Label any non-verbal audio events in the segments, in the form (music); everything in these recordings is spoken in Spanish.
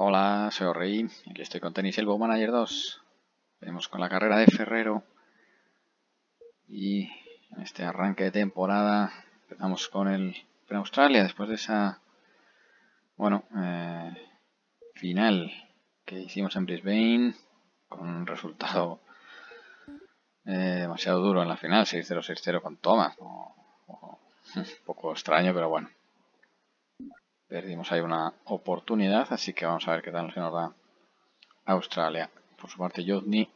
Hola, soy Rey, aquí estoy con Tenis Elbow Manager 2. Vemos con la carrera de Ferrero. Y en este arranque de temporada empezamos con el en Australia después de esa, bueno, eh, final que hicimos en Brisbane con un resultado eh, demasiado duro en la final, 6-0, 6-0 con Thomas. (laughs) un poco extraño, pero bueno. Perdimos ahí una oportunidad, así que vamos a ver qué tal se nos da Australia. Por su parte, Jodney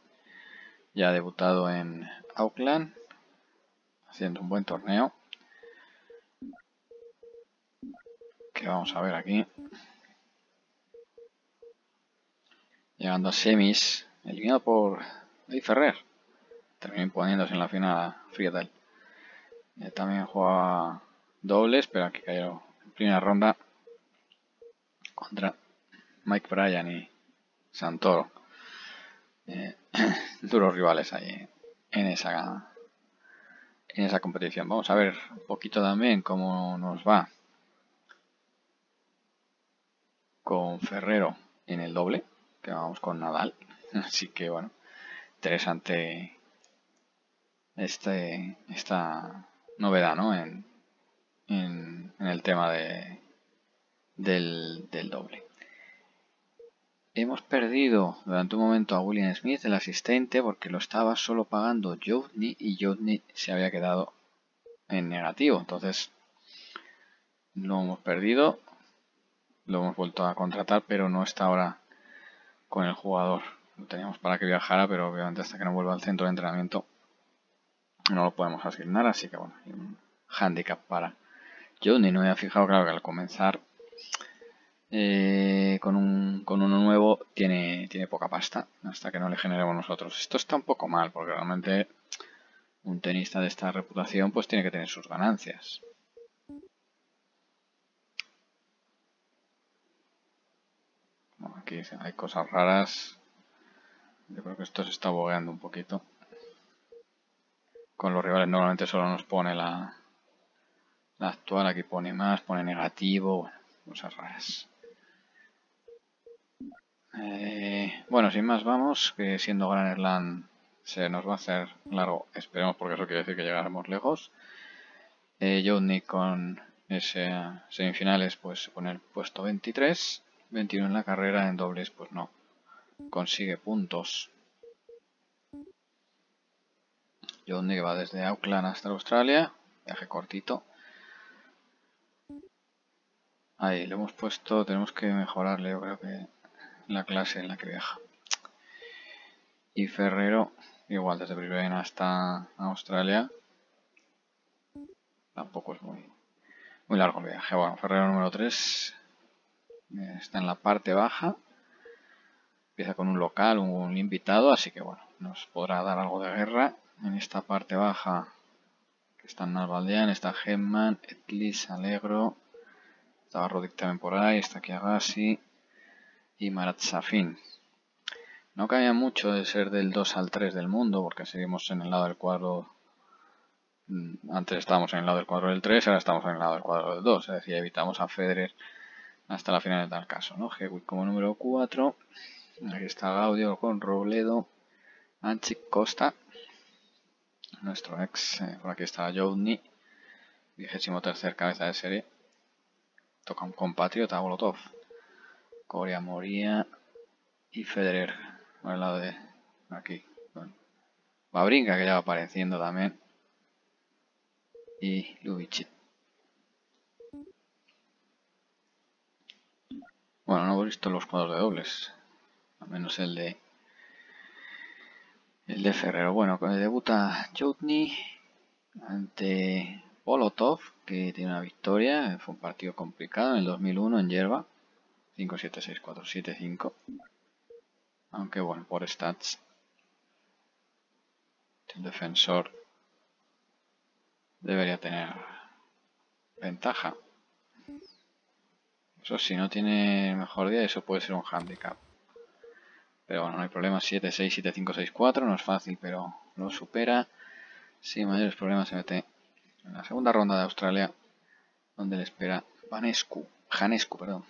ya ha debutado en Auckland, haciendo un buen torneo. Que vamos a ver aquí. Llegando a semis, eliminado por Eddie Ferrer. Terminó imponiéndose en la final a Friedel. también jugaba dobles, pero aquí cayó en primera ronda contra Mike Bryan y Santoro. Eh, (clears throat) duros rivales ahí en esa en esa competición. Vamos a ver un poquito también cómo nos va con Ferrero en el doble, que vamos con Nadal. (laughs) Así que bueno, interesante este, esta novedad ¿no? en, en el tema de, del, doble. Hemos perdido durante un momento a William Smith, el asistente, porque lo estaba solo pagando Jodney y Jodney se había quedado en negativo. Entonces lo hemos perdido, lo hemos vuelto a contratar, pero no está ahora con el jugador. Lo teníamos para que viajara, pero obviamente hasta que no vuelva al centro de entrenamiento no lo podemos asignar. Así que bueno, un handicap para Jodney. No me había fijado, claro, que al comenzar eh, con, un, con uno nuevo tiene, tiene poca pasta hasta que no le generemos nosotros. Esto está un poco mal porque realmente un tenista de esta reputación pues tiene que tener sus ganancias. aquí hay cosas raras. Yo creo que esto se está bogueando un poquito. Con los rivales normalmente solo nos pone la, la actual, aquí pone más, pone negativo, cosas raras. Eh, bueno, sin más vamos, que siendo Gran Slam se nos va a hacer largo, esperemos porque eso quiere decir que llegaremos lejos. Eh, con ese semifinales pues pone el puesto 23, 21 en la carrera, en dobles pues no, consigue puntos. Que va desde Auckland hasta Australia, viaje cortito. Ahí, lo hemos puesto, tenemos que mejorarle, yo creo que la clase en la que viaja. Y Ferrero, igual desde Brisbane hasta Australia. Tampoco es muy, muy largo el viaje. Bueno, Ferrero número 3 eh, está en la parte baja. Empieza con un local, un invitado, así que bueno, nos podrá dar algo de guerra. En esta parte baja, están Nalbaldean, está Gemman, Etlis, Alegro, estaba Rodic también por ahí, está aquí Agassi, y Marat Safin. No cambia mucho de ser del 2 al 3 del mundo, porque seguimos en el lado del cuadro. Mm, antes estábamos en el lado del cuadro del 3, ahora estamos en el lado del cuadro del 2. Es decir, evitamos a Federer hasta la final de tal caso. ¿no? como número 4. Aquí está Gaudio con Robledo, Anchik Costa. Nuestro ex, eh, por aquí está Joudny, vigésimo tercer cabeza de serie. Toca un compatriota, Bolotov. Coria Moría y Federer al lado de aquí. Bueno. Babrinka que ya va apareciendo también. Y Lubitsch. Bueno, no hemos visto los cuadros de dobles. Al menos el de el de Ferrero. Bueno, debuta Joutny ante Polotov, que tiene una victoria. Fue un partido complicado en el 2001 en Yerba. 5, 7, 6, 4, 7, 5. Aunque bueno, por stats. El defensor debería tener ventaja. Eso si no tiene mejor día, eso puede ser un handicap. Pero bueno, no hay problema. 7, 6, 7, 5, 6, 4. No es fácil, pero lo supera. Sin mayores problemas se mete en la segunda ronda de Australia, donde le espera Vanescu. Janescu, perdón.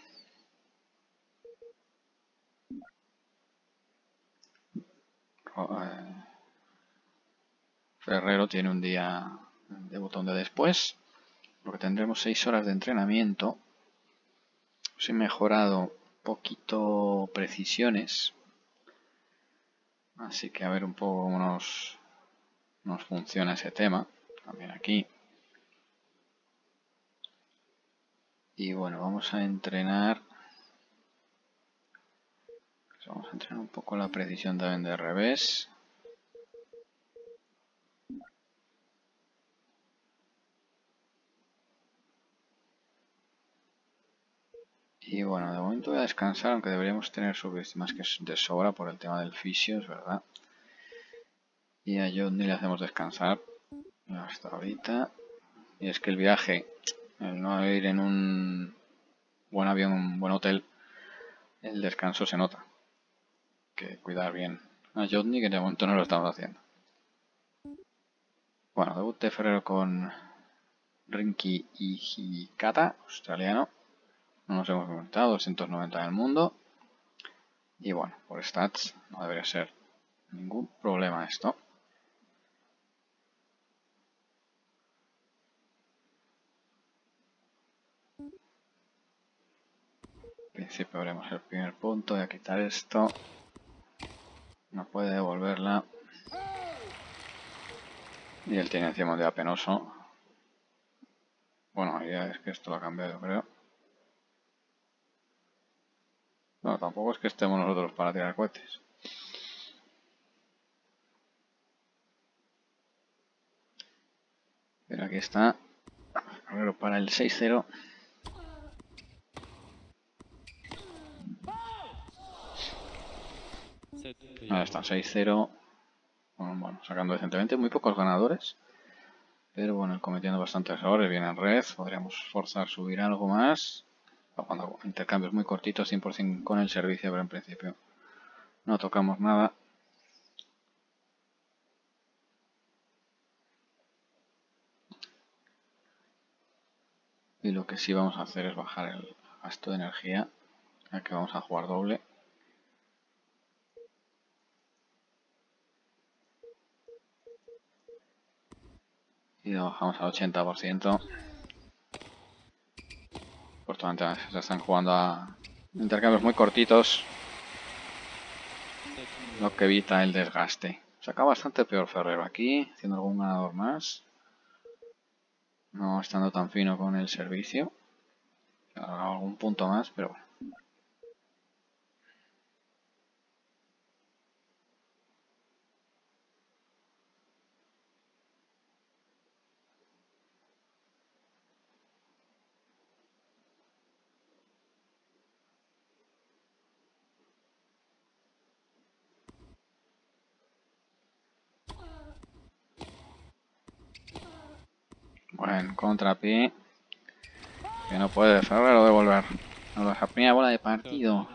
Ferrero tiene un día de botón de después, porque tendremos 6 horas de entrenamiento. Os he mejorado poquito precisiones, así que a ver un poco cómo nos, nos funciona ese tema. También aquí. Y bueno, vamos a entrenar. Vamos a entrenar un poco la precisión también de revés. Y bueno, de momento voy a descansar, aunque deberíamos tener más que de sobra por el tema del fisio, es verdad. Y a Johnny le hacemos descansar hasta ahorita. Y es que el viaje, el no ir en un buen avión, un buen hotel, el descanso se nota. Que cuidar bien a Johnny, que de momento no lo estamos haciendo. Bueno, debut de Ferrero con Rinky Hikata, australiano. No nos hemos aumentado, 290 en el mundo. Y bueno, por stats no debería ser ningún problema esto. En principio veremos el primer punto, voy a quitar esto. No puede devolverla. Y él tiene encima de penoso. Bueno, ya es que esto lo ha cambiado, creo. No, tampoco es que estemos nosotros para tirar cohetes. Pero aquí está. Pero para el 6-0. Ahí está, 6-0. Bueno, bueno, sacando decentemente. Muy pocos ganadores. Pero bueno, cometiendo bastantes errores. Viene en red. Podríamos forzar subir algo más cuando intercambios muy cortitos 100% con el servicio pero en principio no tocamos nada y lo que sí vamos a hacer es bajar el gasto de energía ya que vamos a jugar doble y lo bajamos al 80% se están jugando a intercambios muy cortitos. Lo que evita el desgaste. Saca bastante peor Ferrero aquí, haciendo algún ganador más. No estando tan fino con el servicio. Algún punto más, pero bueno. Buen contrapié. Que no puede Ferrero devolver. La primera bola de partido.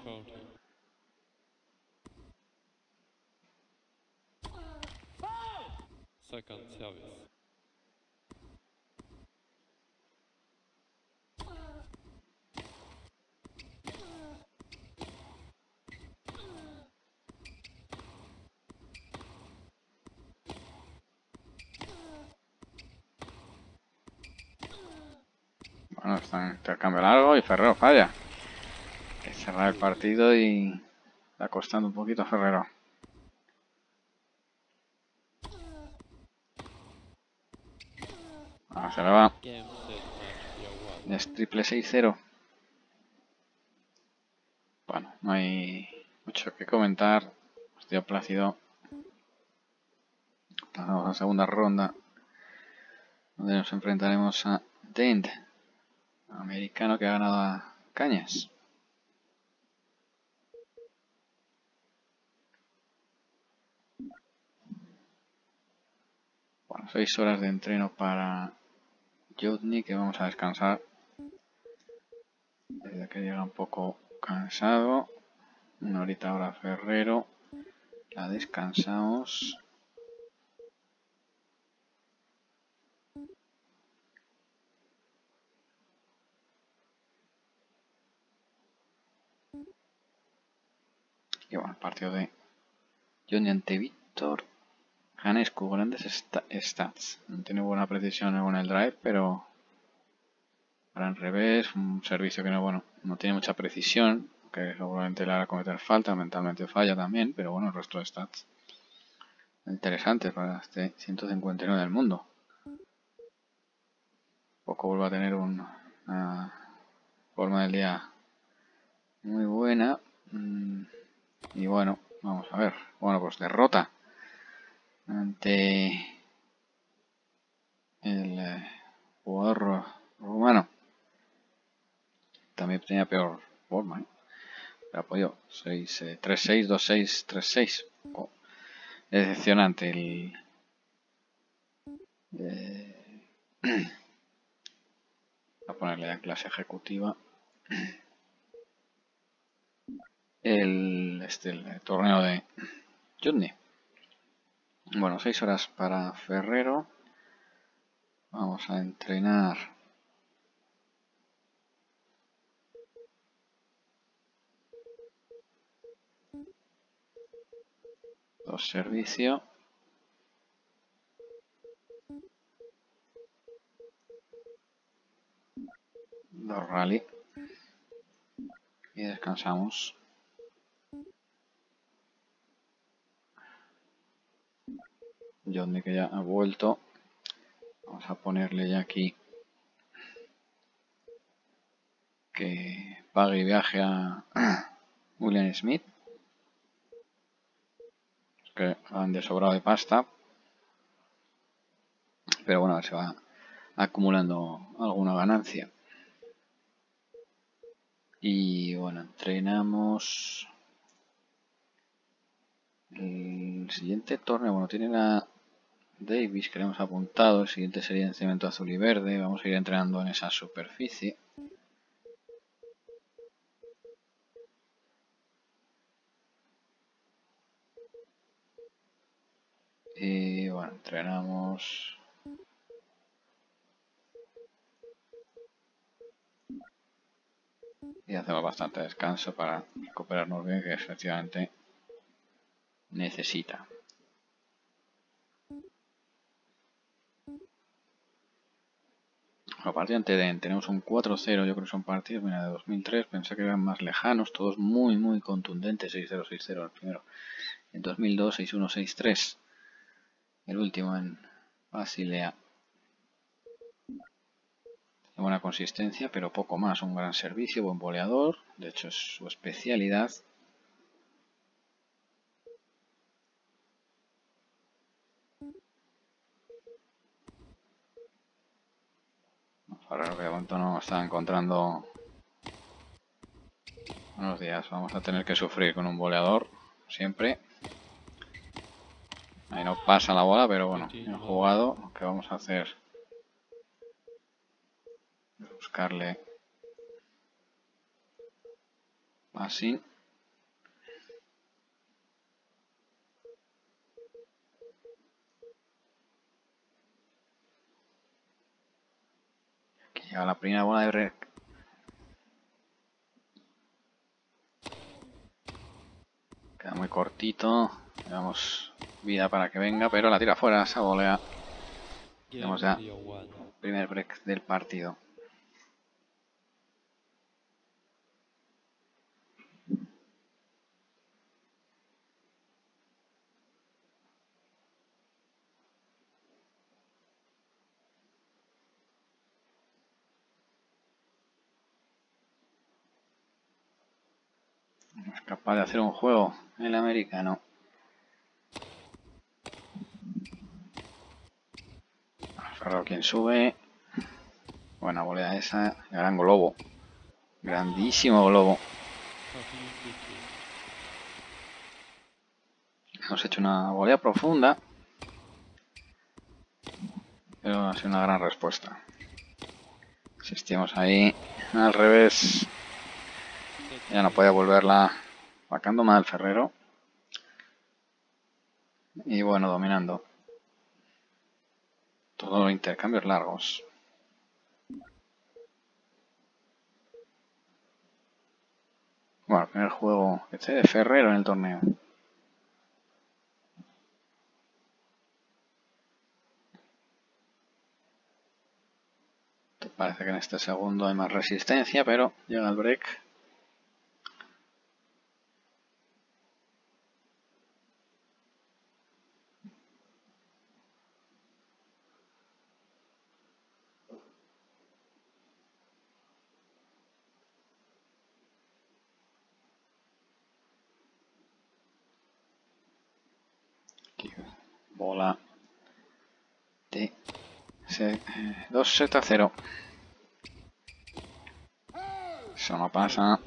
Bueno, está en intercambio largo y Ferrero falla. Hay que cerrar el partido y está costando un poquito a Ferrero. Ahora se le va. Es triple 6-0. Bueno, no hay mucho que comentar. Estoy plácido. Pasamos a la segunda ronda. Donde nos enfrentaremos a Dent americano que ha ganado Cañas. Bueno, 6 horas de entreno para Jotny que vamos a descansar. Desde que llega un poco cansado. Una horita ahora Ferrero. La descansamos. Y bueno, el partido de Johnny ante Víctor Janescu, grandes stats. No tiene buena precisión con el drive, pero para el revés, un servicio que no, bueno, no tiene mucha precisión, que seguramente le hará cometer falta, mentalmente falla también, pero bueno, el resto de stats interesantes para este 159 del mundo. Poco vuelve a tener una forma del día muy buena. Mm, y bueno, vamos a ver. Bueno, pues derrota ante el eh, jugador rumano. También tenía peor forma. ¿eh? apoyo 6, 3-6, 2-6, 3-6. decepcionante el... Eh, (clears throat) a ponerle la clase ejecutiva. (clears throat) El, este, el torneo de Jutney. Bueno, 6 horas para Ferrero. Vamos a entrenar dos servicio dos rally y descansamos Johnny que ya ha vuelto. Vamos a ponerle ya aquí que pague y viaje a (clears throat) William Smith que han de sobrado de pasta. Pero bueno se va acumulando alguna ganancia. Y bueno entrenamos el siguiente torneo. Bueno tiene la Davis que le hemos apuntado, el siguiente sería en cemento azul y verde, vamos a ir entrenando en esa superficie. Y bueno, entrenamos... Y hacemos bastante descanso para recuperarnos bien, que efectivamente necesita. A partir de tenemos un 4-0, yo creo que son partidos mira, de 2003, pensé que eran más lejanos, todos muy muy contundentes, 6-0, 6-0 el primero. En 2002, 6-1, 6-3. El último en Basilea. De buena consistencia, pero poco más. Un gran servicio, buen boleador. De hecho, es su especialidad. Ahora que de momento no está encontrando buenos días. Vamos a tener que sufrir con un boleador siempre. Ahí no pasa la bola, pero bueno, he jugado. Lo que vamos a hacer buscarle así. A la primera bola de red. Queda muy cortito. Le damos vida para que venga, pero la tira fuera esa volea. Tenemos ya primer break del partido. Capaz de hacer un juego el americano. Ferro quien sube. Buena volea esa. Gran globo. Grandísimo globo. Hemos hecho una volea profunda. Pero ha sido una gran respuesta. Existimos ahí al revés. Ya no podía volverla Sacando más al ferrero. Y bueno, dominando. Todos los intercambios largos. Bueno, el primer juego que de Ferrero en el torneo. Parece que en este segundo hay más resistencia, pero llega el break. 2 set a 0 eso no pasa.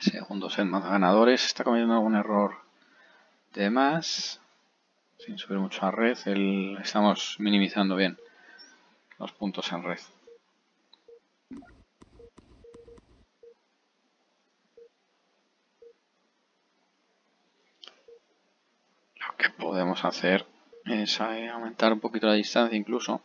Segundo set más ganadores. Está cometiendo algún error de más. Sin subir mucho a red. Estamos minimizando bien los puntos en red. Que podemos hacer es eh, aumentar un poquito la distancia incluso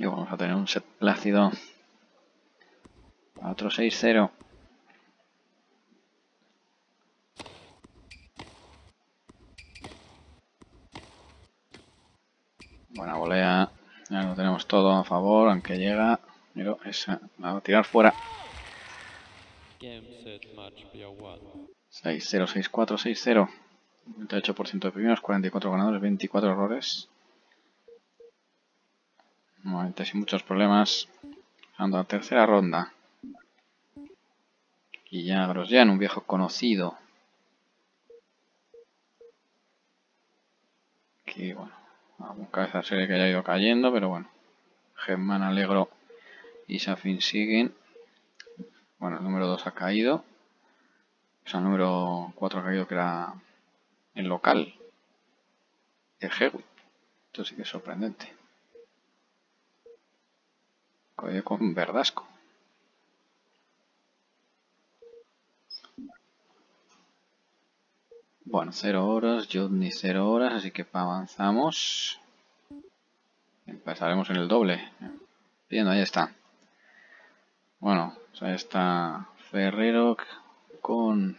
Y vamos a tener un set plácido. Otro 6-0. Buena volea. Ya lo tenemos todo a favor, aunque llega. Pero esa va a tirar fuera. 6-0, 6-4, 6-0. 98% de primeros, 44 ganadores, 24 errores. Nuevamente sin muchos problemas. Pasando a tercera ronda. Y ya Grosjean, un viejo conocido. Aquí, bueno, algún cabeza serie que haya ido cayendo, pero bueno. Germán Alegro y Safin siguen. Bueno, el número 2 ha caído. O sea, el número 4 ha caído que era el local. El Hewitt. Esto sí que es sorprendente con Verdasco. Bueno, 0 horas, ni 0 horas, así que avanzamos. Empezaremos en el doble. Bien, ahí está. Bueno, ahí está Ferrero con...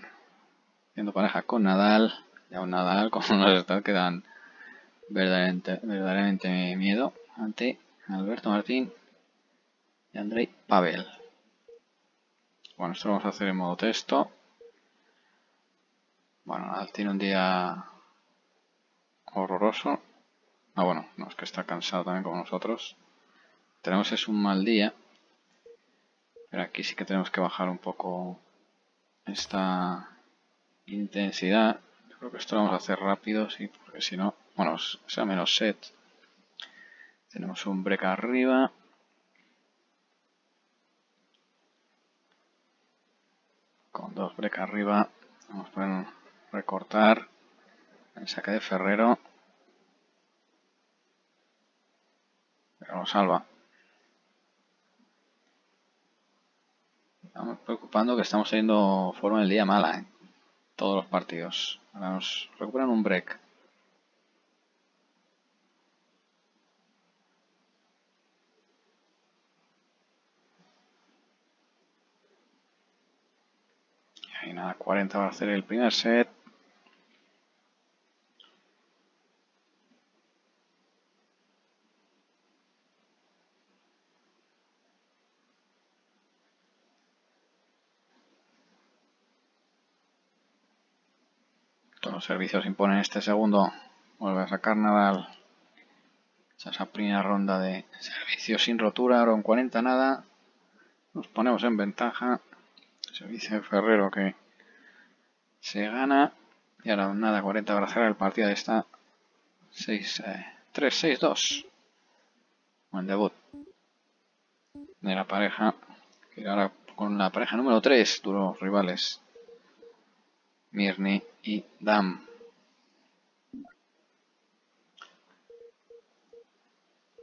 Haciendo pareja con Nadal. Ya un Nadal (laughs) con unos estados que dan verdaderamente, verdaderamente miedo ante Alberto Martín y Andrei Pavel. Bueno, esto lo vamos a hacer en modo texto. Bueno, tiene un día horroroso. Ah, bueno, no, es que está cansado también como nosotros. Tenemos es un mal día. Pero aquí sí que tenemos que bajar un poco esta intensidad. creo que esto lo vamos a hacer rápido, sí, porque si no, bueno, sea menos set. Tenemos un break arriba. Con dos break arriba. Vamos a recortar. El saque de Ferrero. Pero lo salva. Estamos preocupando que estamos teniendo forma del día mala en todos los partidos. Ahora nos recuperan un break Y nada, 40 va a hacer el primer set. Todos los servicios imponen este segundo. Vuelve a sacar Nadal. Esa primera ronda de servicios sin rotura. Ahora en 40 nada. Nos ponemos en ventaja. Servicio Ferrero que se gana. Y ahora nada, 40 para cerrar el partido. Está 6, 3, 6, 2. Buen debut de la pareja. Que ahora con la pareja número 3, duros rivales. Mirni y Dam.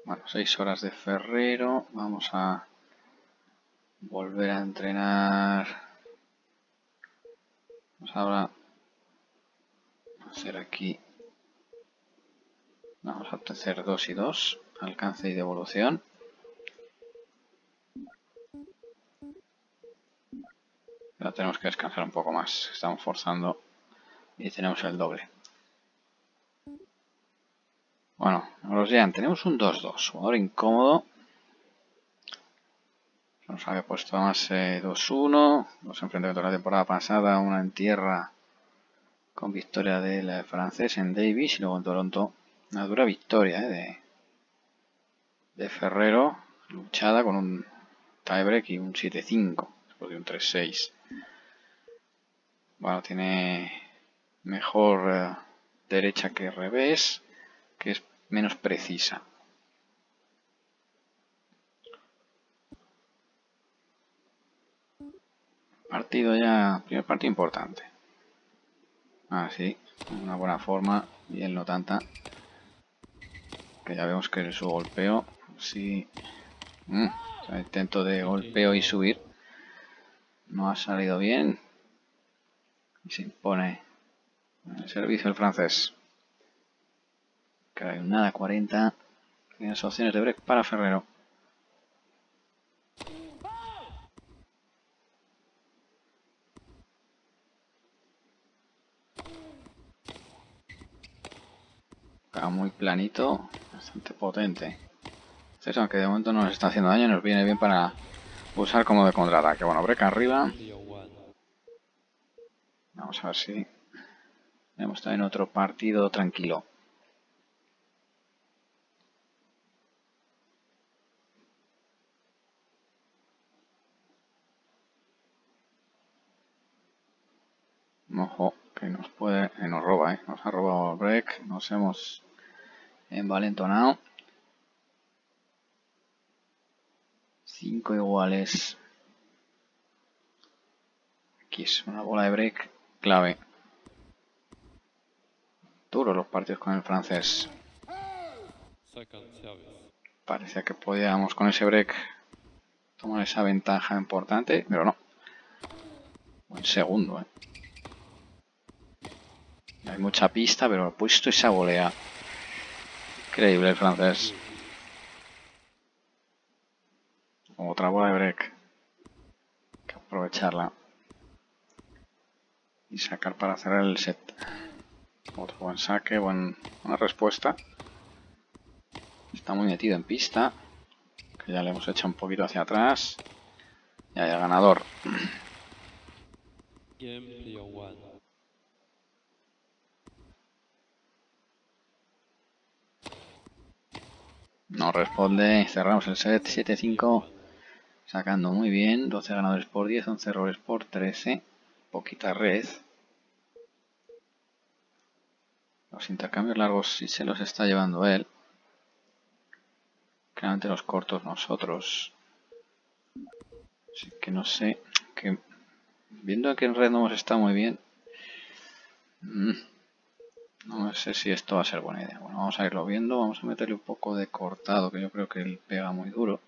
Bueno, 6 horas de Ferrero. Vamos a volver a entrenar. Vamos ahora a hacer aquí. Vamos a hacer 2 y 2, alcance y devolución. Ahora tenemos que descansar un poco más, estamos forzando y tenemos el doble. Bueno, los ya tenemos un 2-2, jugador incómodo. Nos había puesto más 2-1. Los enfrentamientos de la temporada pasada, una en tierra con victoria del francés en Davis y luego en Toronto. Una dura victoria eh, de, de Ferrero, luchada con un tiebreak y un 7-5 después de un 3-6. Bueno, tiene mejor eh, derecha que revés, que es menos precisa. Partido ya, primer partido importante. Así, ah, una buena forma y él no tanta. Que ya vemos que su golpeo, sí. Mm, intento de golpeo y subir. No ha salido bien. Y se impone el servicio el francés. Hay nada 40. Tienes opciones de break para Ferrero. muy planito, bastante potente. Eso, aunque de momento no nos está haciendo daño, nos viene bien para usar como de contraataque. Bueno, break arriba. Vamos a ver si hemos en otro partido tranquilo. Ojo, que nos puede, nos roba, ¿eh? nos ha robado break, nos hemos envalentonado. Cinco iguales. Aquí es una bola de break clave. Duros los partidos con el francés. Parecía que podíamos con ese break tomar esa ventaja importante, pero no. Buen segundo, ¿eh? Hay mucha pista, pero ha puesto esa volea. Increíble el francés. Otra bola de break. Hay que aprovecharla. Y sacar para cerrar el set. Otro buen saque, buena respuesta. Está muy metido en pista. Que ya le hemos hecho un poquito hacia atrás. Y haya ganador. No responde. Cerramos el set 7-5. Sacando muy bien. 12 ganadores por 10, 11 errores por 13. Poquita red. Los intercambios largos sí se los está llevando él. Claramente los cortos nosotros. Así que no sé. Que viendo que en red no hemos estado muy bien. Mm, no sé si esto va a ser buena idea. Bueno, vamos a irlo viendo. Vamos a meterle un poco de cortado, que yo creo que él pega muy duro.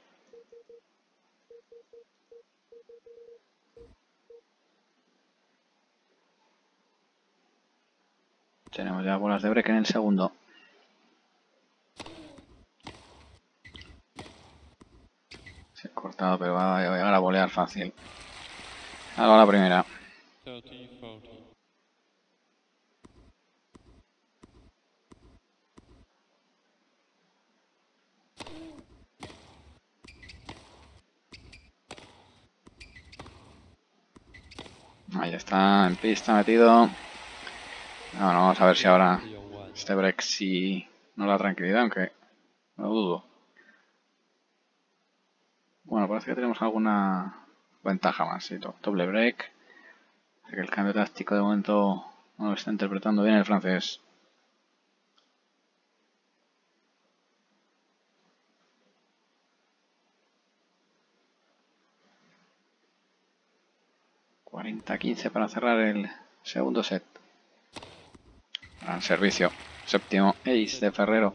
Tenemos ya bolas de break en el segundo. Se ha cortado, pero va a llegar a volear fácil. Ahora la primera. Ahí está, en pista metido. No, no, vamos a ver si ahora este break sí no da tranquilidad, aunque no dudo. Bueno, parece que tenemos alguna ventaja más. Sí, doble break. El cambio táctico de momento no lo está interpretando bien el francés. 40-15 para cerrar el segundo set. Gran servicio. Séptimo ace de Ferrero.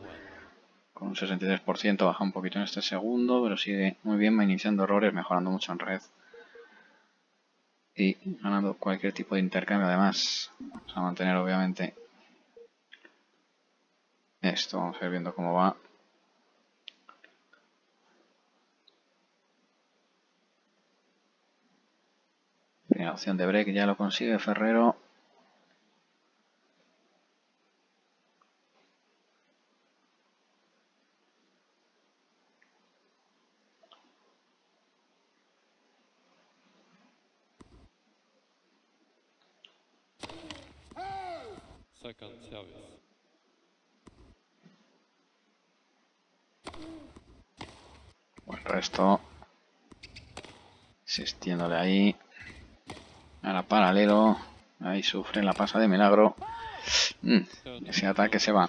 con un 63%, baja un poquito en este segundo, pero sigue muy bien, iniciando errores, mejorando mucho en red. Y ganando cualquier tipo de intercambio además. Vamos a mantener obviamente esto, vamos a ir viendo cómo va. Primera opción de break ya lo consigue Ferrero. el resto existiéndole ahí. Ahora paralelo. Ahí sufre la pasa de milagro. Mm, ese ataque se va.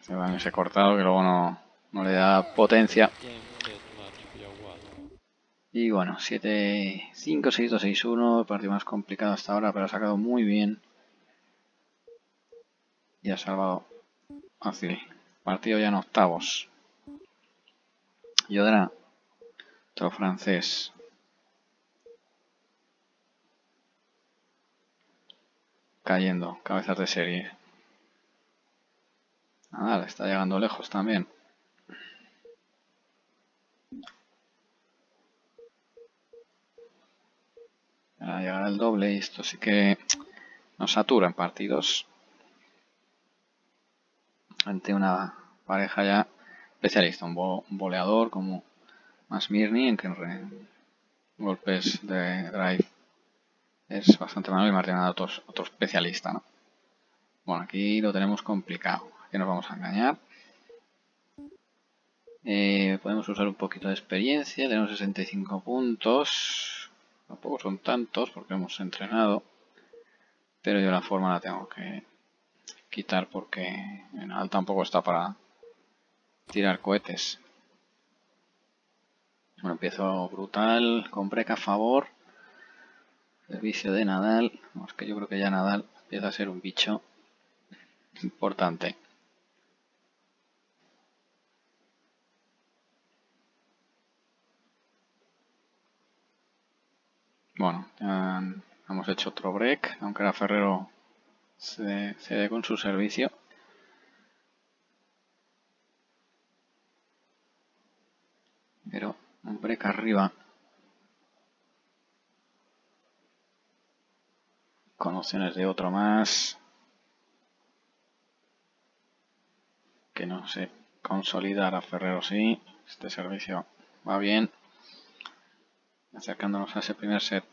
Se va en ese cortado que luego no, no le da potencia. Y bueno, 7, 5, 6, 2, 6, 1. El partido más complicado hasta ahora, pero ha sacado muy bien. Y ha salvado fácil. Partido ya en octavos. Yodra, otro francés. Cayendo, cabezas de serie. Nada, le está llegando lejos también. a llegar al doble y esto sí que nos satura en partidos ante una pareja ya especialista, un, boleador como Masmirni en que en golpes de drive es bastante malo y Martín otro, otro especialista. ¿no? Bueno, aquí lo tenemos complicado, aquí nos vamos a engañar. Eh, podemos usar un poquito de experiencia, tenemos 65 puntos. Tampoco son tantos porque hemos entrenado. Pero yo la forma la tengo que quitar porque en Nadal tampoco está para tirar cohetes. Bueno, empiezo brutal, con break a favor. Servicio de Nadal. que yo creo que ya Nadal empieza a ser un bicho importante. Bueno, ya hemos hecho otro break, aunque era Ferrero se cede con su servicio. Pero un break arriba. Con opciones de otro más. Que no se consolidar a Ferrero sí. Este servicio va bien acercándonos a ese primer set.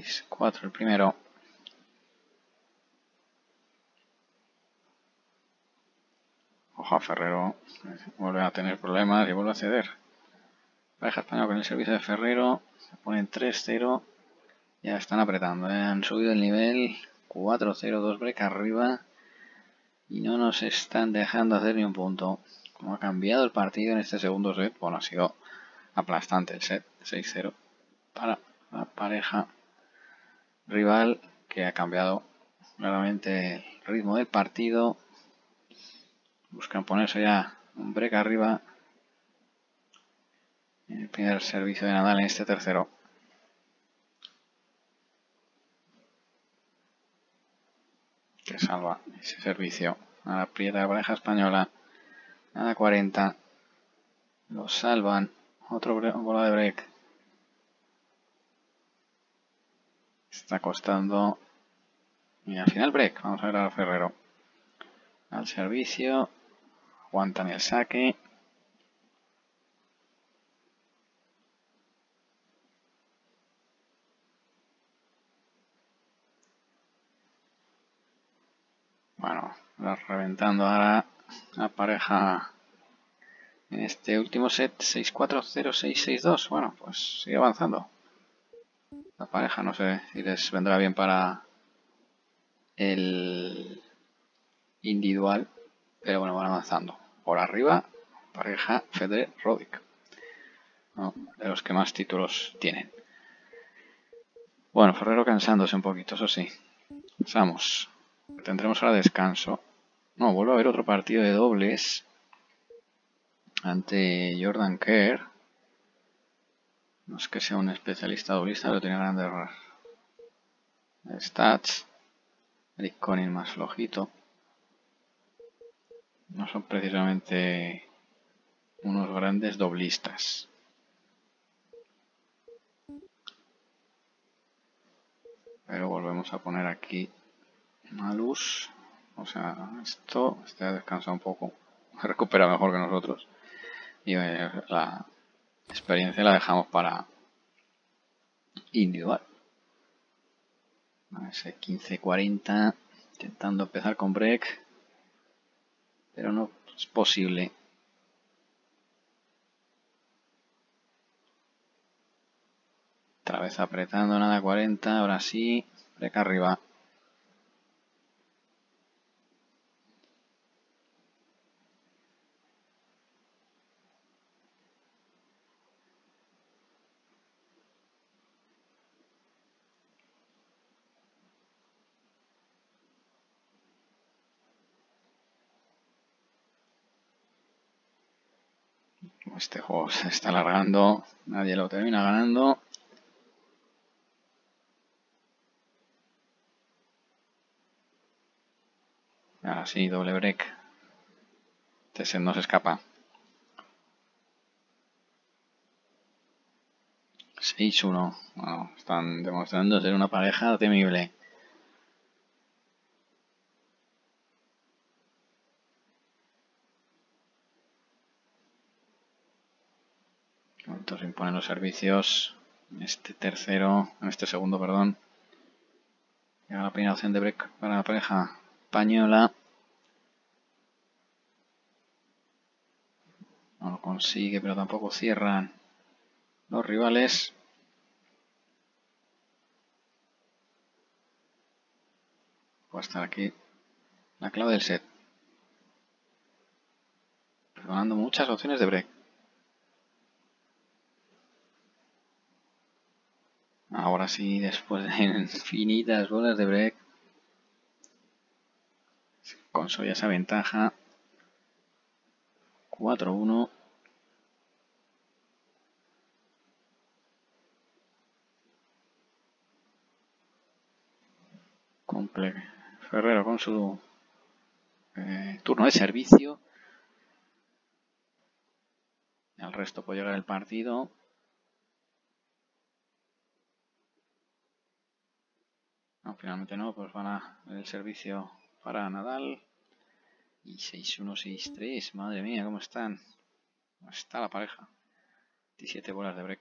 Seis, cuatro, el primero. Ojo, Ferrero vuelve a tener problemas y vuelve a ceder. Pareja española con el servicio de Ferrero. Se pone en 3-0. Ya están apretando, ¿eh? han subido el nivel 4-0-2 break arriba y no nos están dejando hacer ni un punto. Como ha cambiado el partido en este segundo set, bueno, ha sido aplastante el set 6-0 para la pareja rival que ha cambiado claramente el ritmo del partido. Buscan ponerse ya un break arriba. El primer servicio de Nadal en este tercero. que salva ese servicio a la prieta de pareja española. Nada 40. Lo salvan. Otro bola de break. Está costando. Y al final break. Vamos a ver a Ferrero. Al servicio. Aguantan el saque. Bueno, reventando ahora la pareja en este último set 6-4-0-6-6-2. Bueno, pues sigue avanzando. La pareja no sé si les vendrá bien para el individual, pero bueno, van avanzando. Por arriba, pareja Federer Rodic, de los que más títulos tienen. Bueno, Ferrero cansándose un poquito, eso sí. Pasamos. Tendremos ahora descanso. No, vuelve a haber otro partido de dobles ante Jordan Kerr. No es que sea un especialista doblista, pero tiene grandes stats. Eric Conning más flojito. No son precisamente unos grandes doblistas. Pero volvemos a poner aquí una luz. O sea, esto, este ha descansado un poco. (laughs) Recupera mejor que nosotros. Y eh, la experiencia la dejamos para individual. Ese 15-40. Intentando empezar con break. Pero no es posible. Otra vez apretando, nada 40. Ahora sí. Break arriba. Este juego se está alargando, nadie lo termina ganando. Ahora sí, doble break. Este no se escapa. 6-1. están demostrando ser una pareja temible. Se imponen los servicios. Este tercero, este segundo, perdón. Llega la primera opción de break para la pareja española. No lo consigue, pero tampoco cierran los rivales. Puede estar aquí la clave del set. Perdonando muchas opciones de break. Ahora sí, después de (laughs) infinitas bolas de break, consolida esa ventaja. 4-1. Ferrero con su eh, turno de servicio. El resto puede llegar el partido. Finalmente no, pues van a el servicio para Nadal. Y 6-1, 6-3, madre mía, ¿cómo están? ¿Cómo está la pareja? 17 bolas de break,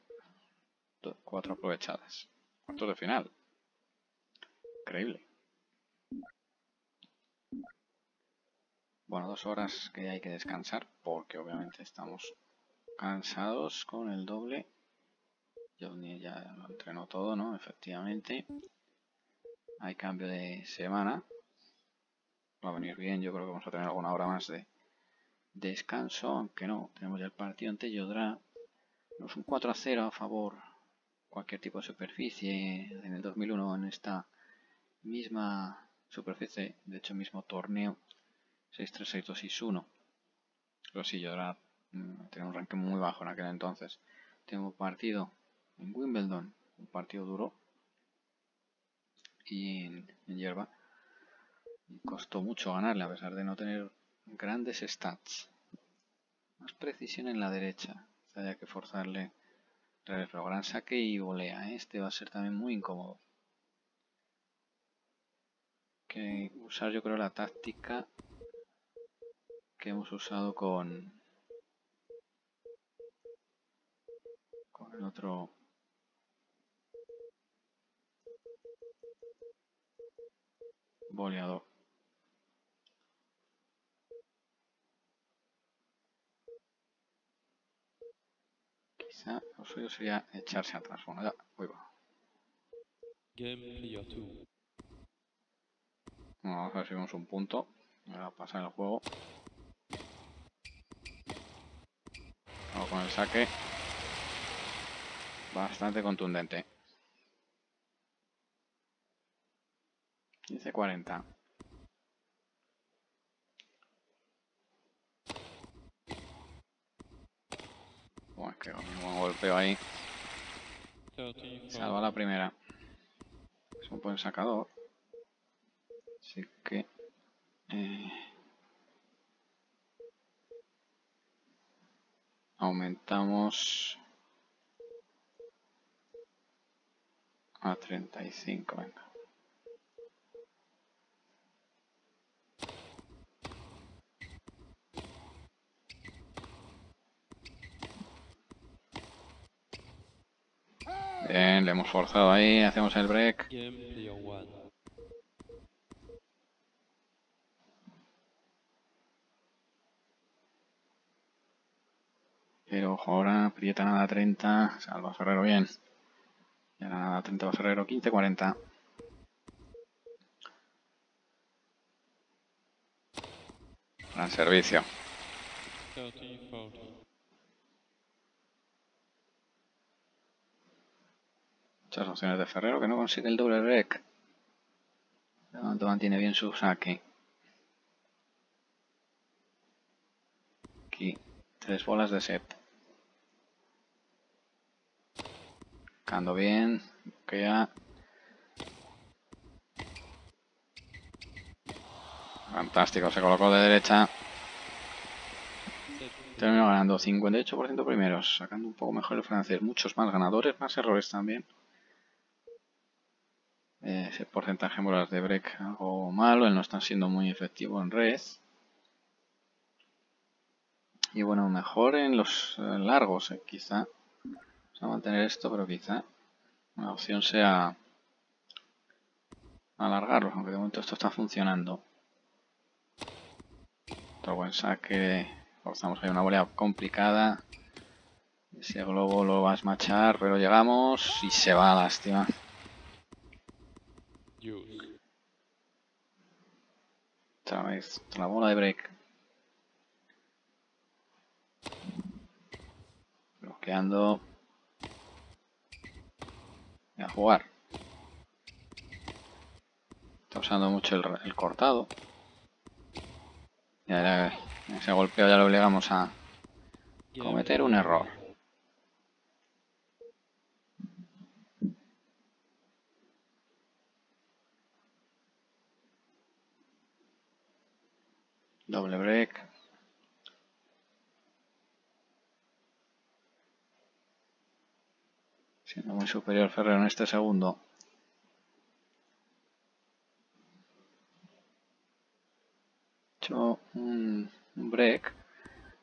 4 aprovechadas. Cuartos de final. Increíble. Bueno, dos horas que hay que descansar porque obviamente estamos cansados con el doble. Yo ya lo entrenó todo, ¿no? Efectivamente. Hay cambio de semana. Va a venir bien, yo creo que vamos a tener alguna hora más de descanso, aunque no, tenemos ya el partido ante Yodra. Tenemos un 4 a 0 a favor cualquier tipo de superficie en el 2001 en esta misma superficie, de hecho mismo torneo 6-3-6-2-6-1. Pero sí, Yodra mm, tenía un ranking muy bajo en aquel entonces. Tengo partido en Wimbledon, un partido duro, y en, hierba. costó mucho ganarle a pesar de no tener grandes stats. Más precisión en la derecha. Había que forzarle. Pero gran saque y volea. ¿eh? Este va a ser también muy incómodo. Que usar yo creo la táctica que hemos usado con con el otro boleador. Quizá lo suyo sería echarse atrás. Bueno, ya, uy, va. Vamos a ver si vemos un punto. Ahora pasa el juego. Vamos con el saque. Bastante contundente. 15-40. Bueno, es que un golpeo ahí. Salva la primera. Es un buen sacador. Así que... Eh, aumentamos a 35, venga. Bien, le hemos forzado ahí, hacemos el break. Pero ojo ahora, aprieta nada 30, salva Ferrero bien. Y ahora nada 30 va Ferrero, 15-40. Gran servicio. Muchas opciones de Ferrero que no consigue el doble rec. De momento mantiene bien su saque. Aquí, tres bolas de set. Cando bien, ya Fantástico, se colocó de derecha. Terminó ganando 58% primeros, sacando un poco mejor el francés. Muchos más ganadores, más errores también. Ese porcentaje en bolas de break algo malo, él no está siendo muy efectivo en red. Y bueno, mejor en los eh, largos, eh, quizá. Vamos a mantener esto, pero quizá una opción sea alargarlo, aunque de momento esto está funcionando. Otro buen saque, forzamos ahí una volea complicada. Ese globo lo va a esmachar, pero llegamos y se va, lástima. Otra vez, otra bola de break. Bloqueando. Y a jugar. Está usando mucho el, cortado. Y ahora ese golpeo ya lo obligamos a cometer un error. Doble break. Siendo muy superior Ferrero en este segundo. Hecho un, break.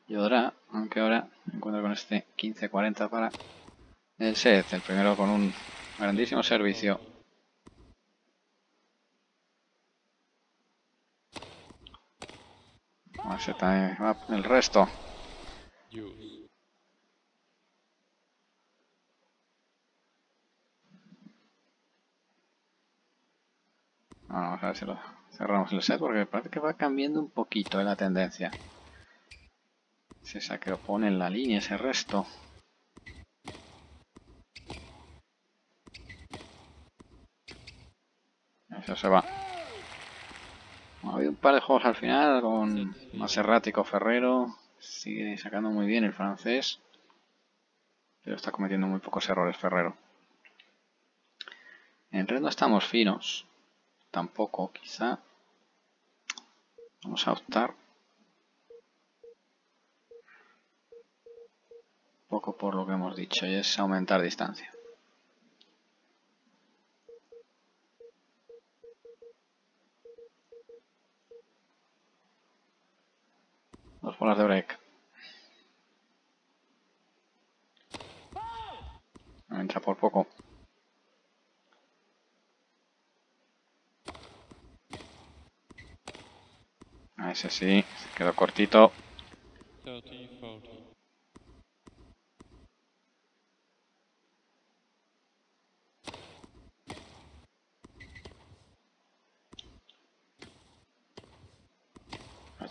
Y ahora, aunque ahora me encuentro con este 15-40 para el set. El primero con un grandísimo servicio. El resto. Vamos a ver si lo cerramos el set porque parece que va cambiando un poquito la tendencia. Lo pone en la línea, ese resto. Eso se va. Ha habido un par de juegos al final con errático Ferrero. Sigue sacando muy bien el francés. Pero está cometiendo muy pocos errores Ferrero. En red no estamos finos. Tampoco, quizá. Vamos a optar. Un poco por lo que hemos dicho y es aumentar distancia. Dos bolas de break. Entra por poco. Ese sí, se quedó cortito.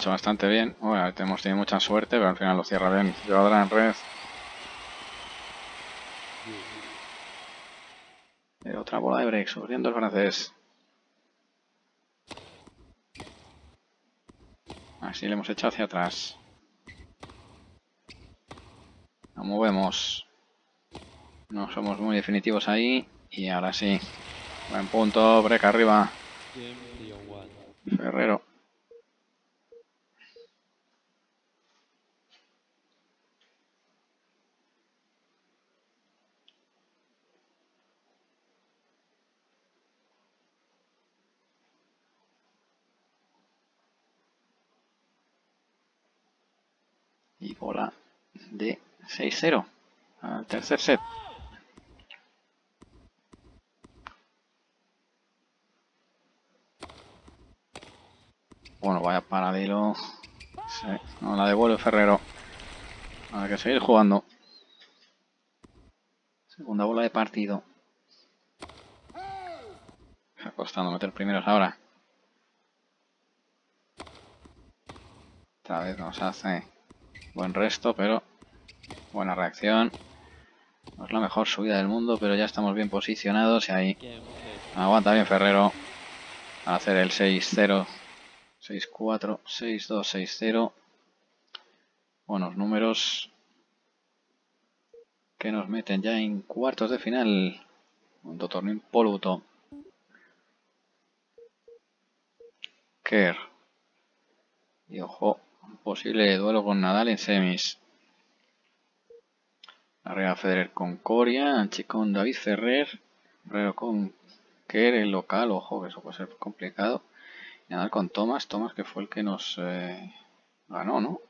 hecho bastante bien. Bueno, hemos tenido mucha suerte, pero al final lo cierra bien. Llevadora en red. Y otra bola de break, subiendo el francés. Así le hemos echado hacia atrás. Nos movemos. No somos muy definitivos ahí. Y ahora sí. Buen punto, break arriba. Ferrero. Y bola de 6-0 al tercer set. Bueno, vaya paralelo. Sí, no la devuelve Ferrero. Hay que seguir jugando. Segunda bola de partido. Está costando meter primeros ahora. Otra vez nos hace buen resto, pero buena reacción. No es la mejor subida del mundo, pero ya estamos bien posicionados y ahí aguanta bien Ferrero a hacer el 6-0 6-4, 6-2, 6-0. Buenos números que nos meten ya en cuartos de final. Un torneo impoluto. Kerr. Y ojo, posible duelo con Nadal en semis. Arriba Federer con Coria, Anchi con David Ferrer, Ferrero con Kerr, el local, ojo que eso puede ser complicado. Nadal con Thomas, Thomas que fue el que nos eh, ganó, ¿no?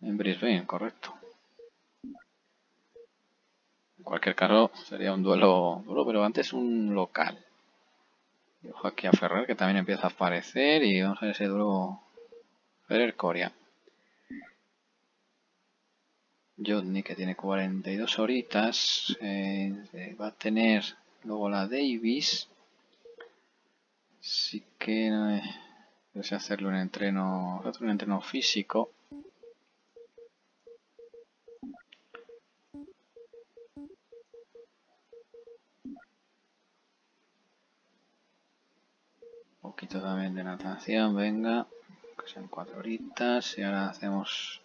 En Brisbane, correcto. En cualquier caso, sería un duelo duro, pero antes un local. Y ojo aquí a Ferrer, que también empieza a aparecer, y vamos a ver ese duelo Ferrer-Coria. Jodney, que tiene 42 horitas, eh, va a tener luego la Davis, Sí que no es hacerle un entreno, un entreno físico. Un poquito también de natación, venga, que sean cuatro horitas y ahora hacemos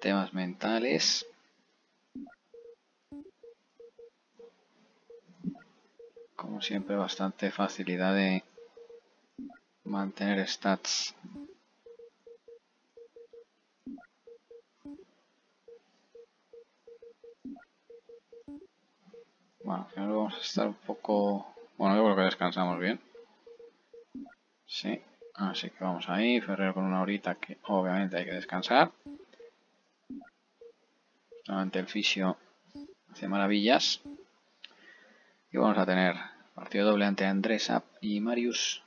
temas mentales. Como siempre, bastante facilidad de mantener stats. Bueno, al final vamos a estar un poco bueno, yo creo que descansamos bien. Sí, así que vamos ahí Ferrero con una horita que obviamente hay que descansar solamente el fisio hace maravillas y vamos a tener partido doble ante Andrés y Marius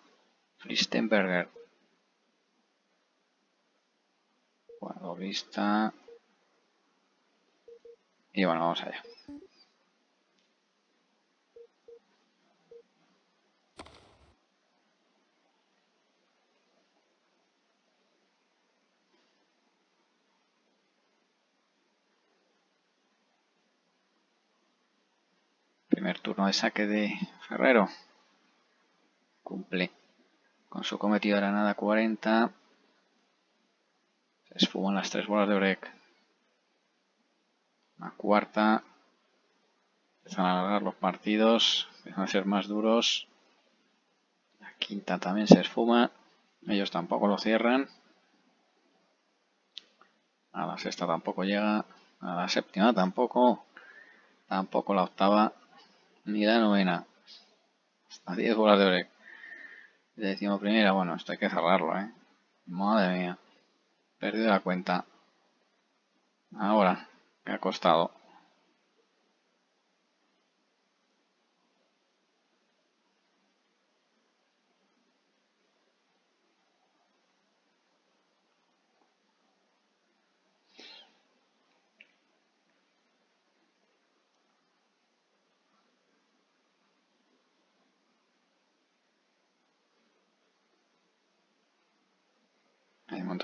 Lichtenberger. Guardo vista. Y bueno, vamos allá. Primer turno de saque de Ferrero. Cumple con su cometido de nada 40. Se esfuman las tres bolas de break. La cuarta. Empiezan a alargar los partidos. Empiezan a ser más duros. La quinta también se esfuma. Ellos tampoco lo cierran. A la sexta tampoco llega. A la séptima tampoco. Tampoco la octava. Ni la novena. Hasta 10 bolas de break. Decimos primera, bueno, esto hay que cerrarlo, ¿eh? Madre mía. Perdido la cuenta. Ahora, ¿qué ha costado?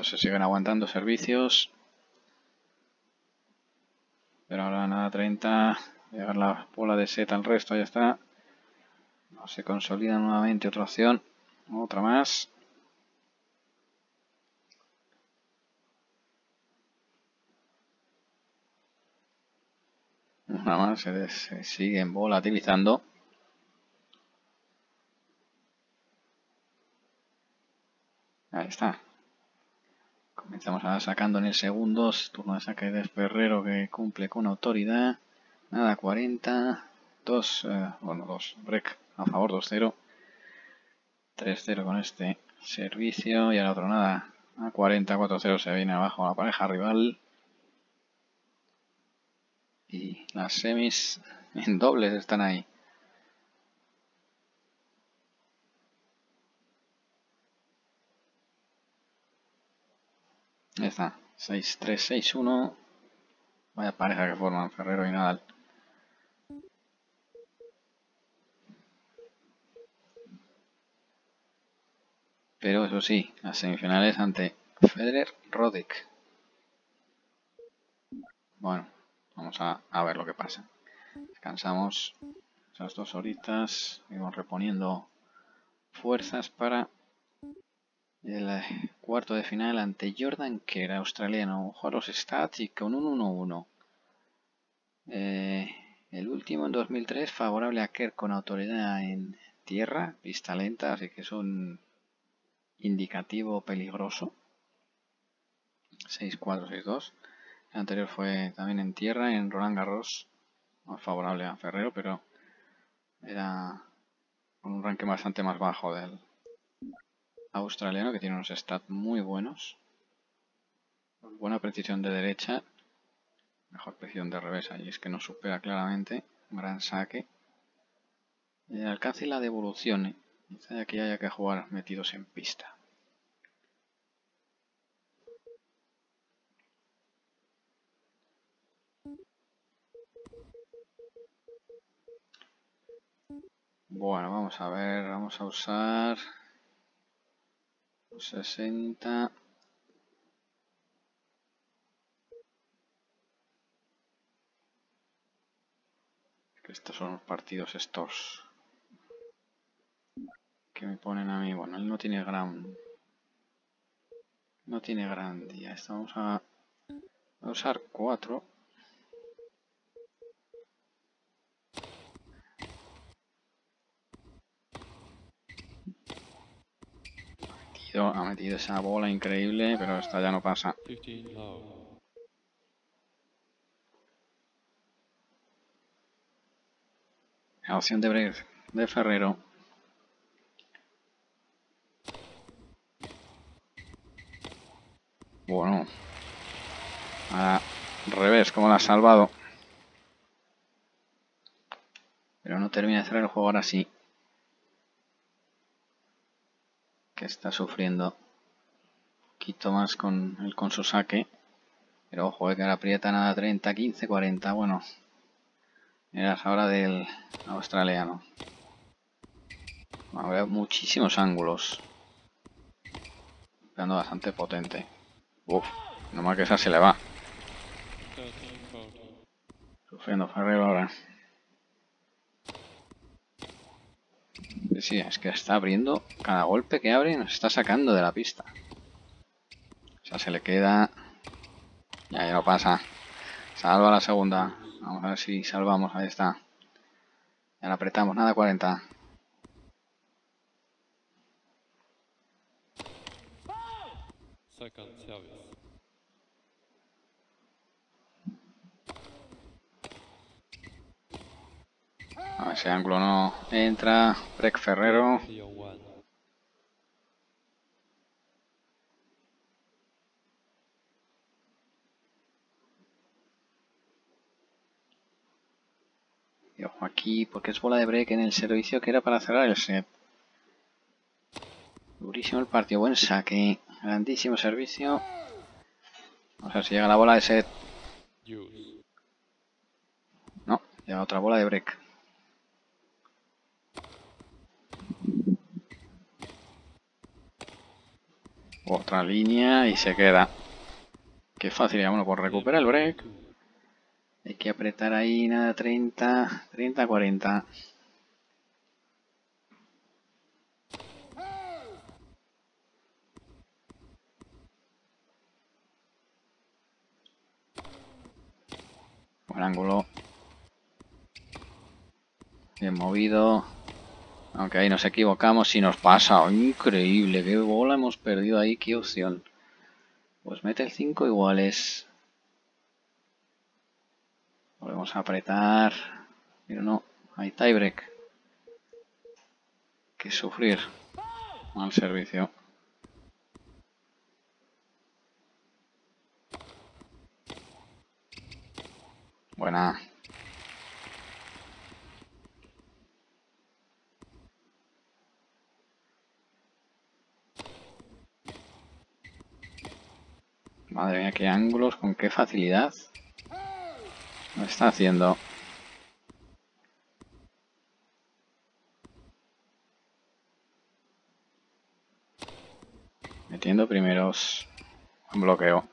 Se siguen aguantando servicios. Pero ahora nada, 30. Llegar la bola de set al resto, ya está. Se consolida nuevamente otra opción. Otra más. Una más, se, se siguen volatilizando. Ahí está. Comenzamos a sacando en el segundo. Turno de saque de Ferrero que cumple con autoridad. Nada, 40. 2, eh, bueno, 2. Break a favor, 2-0. 3-0 con este servicio. Y al otro nada. A 40, 4-0 se viene abajo la pareja rival. Y las semis en dobles están ahí. Ahí está. 6-3-6-1. Vaya pareja que forman Ferrero y Nadal. Pero eso sí, las semifinales ante Federer Roddick. Bueno, vamos a, a, ver lo que pasa. Descansamos esas dos horitas. Vamos reponiendo fuerzas para el eh, cuarto de final ante Jordan Kerr, australiano. Ojo a los stats y con un 1-1. Eh, el último en 2003 favorable a Kerr con autoridad en tierra, pista lenta, así que es un indicativo peligroso. 6-4-6-2. El anterior fue también en tierra, en Roland Garros, más favorable a Ferrero, pero era con un ranking bastante más bajo del, australiano que tiene unos stats muy buenos. Buena precisión de derecha. Mejor precisión de revés y es que nos supera claramente. Gran saque. El alcance y la devolución. Quizá aquí haya que jugar metidos en pista. Bueno, vamos a ver, vamos a usar 60 que estos son los partidos estos que me ponen a mí. Bueno él no tiene gran no tiene gran día. Esto vamos a, a usar 4 ha metido esa bola increíble, pero esta ya no pasa. La opción de de Ferrero. Bueno. Al revés, como la ha salvado. Pero no termina de hacer el juego ahora sí. Que está sufriendo un poquito más con, el, con su saque. Pero ojo, eh, que ahora aprieta nada 30, 15, 40. Bueno, era ahora del australiano. Habrá muchísimos ángulos. Dando bastante potente. Uf, nomás que esa se le va. Sufriendo Ferrero ahora. Sí, es que está abriendo. Cada golpe que abre nos está sacando de la pista. O sea, se le queda... Ya, ya no pasa. Salva la segunda. Vamos a ver si salvamos. Ahí está. Ya la apretamos. Nada, 40. Ángulo no entra. Break Ferrero. Y ojo aquí, porque es bola de break en el servicio que era para cerrar el set. Durísimo el partido, buen saque. Grandísimo servicio. Vamos a ver si llega la bola de set. No, llega otra bola de break. Otra línea y se queda. Qué fácil, ya bueno, pues recupera el break. Hay que apretar ahí, nada, 30, 30, 40. Buen ángulo. Bien movido. Aunque ahí nos equivocamos y nos pasa. Increíble, qué bola hemos perdido ahí, qué opción. Pues mete el 5 iguales. Volvemos a apretar. Pero no, hay tiebreak. Que sufrir. Mal servicio. Buena. Madre mía, qué ángulos, con qué facilidad. Lo está haciendo. Metiendo primeros. Un bloqueo.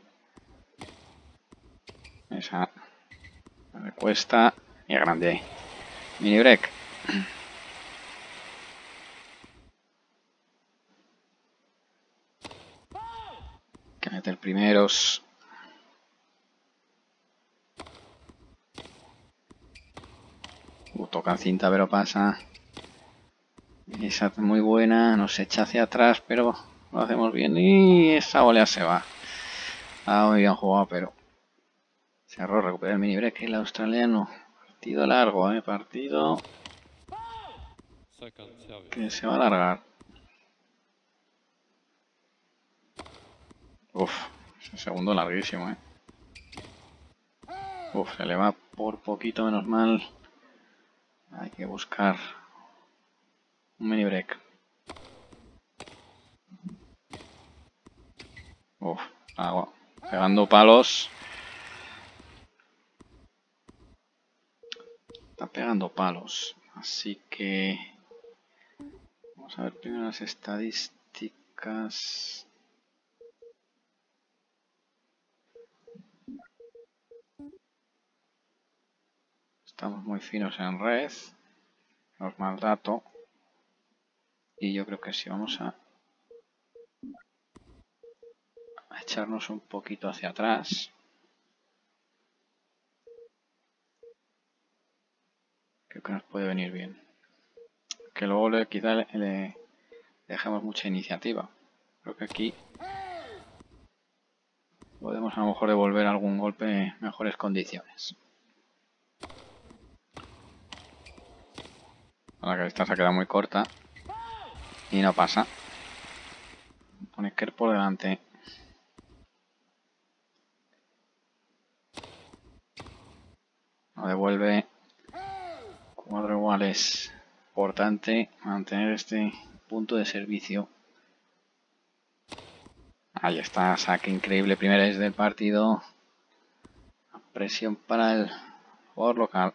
Esa. Me cuesta. Y grande. Mini break. (clears throat) que meter primeros. Uh, toca cinta pero pasa. Esa es muy buena, nos echa hacia atrás, pero lo hacemos bien. Y esa volea se va. Ah, muy bien jugado, pero... Cerró, recupera el mini break el australiano. Partido largo, eh, partido... Que se va a alargar. Uf, ese segundo larguísimo, eh. Uf, se le va por poquito menos mal. Hay que buscar un mini break. Uf, agua. Pegando palos. Está pegando palos. Así que... Vamos a ver primero las estadísticas. Estamos muy finos en red. Los mal dato. Y yo creo que si vamos a, a echarnos un poquito hacia atrás. Creo que nos puede venir bien. Que luego le, quizá le, le dejemos mucha iniciativa. Creo que aquí podemos a lo mejor devolver algún golpe en mejores condiciones. La que se ha quedado muy corta. Y no pasa. Pone Kerr por delante. Lo devuelve. Cuatro iguales. Importante mantener este punto de servicio. Ahí está, saque increíble primera vez del partido. Presión para el jugador local.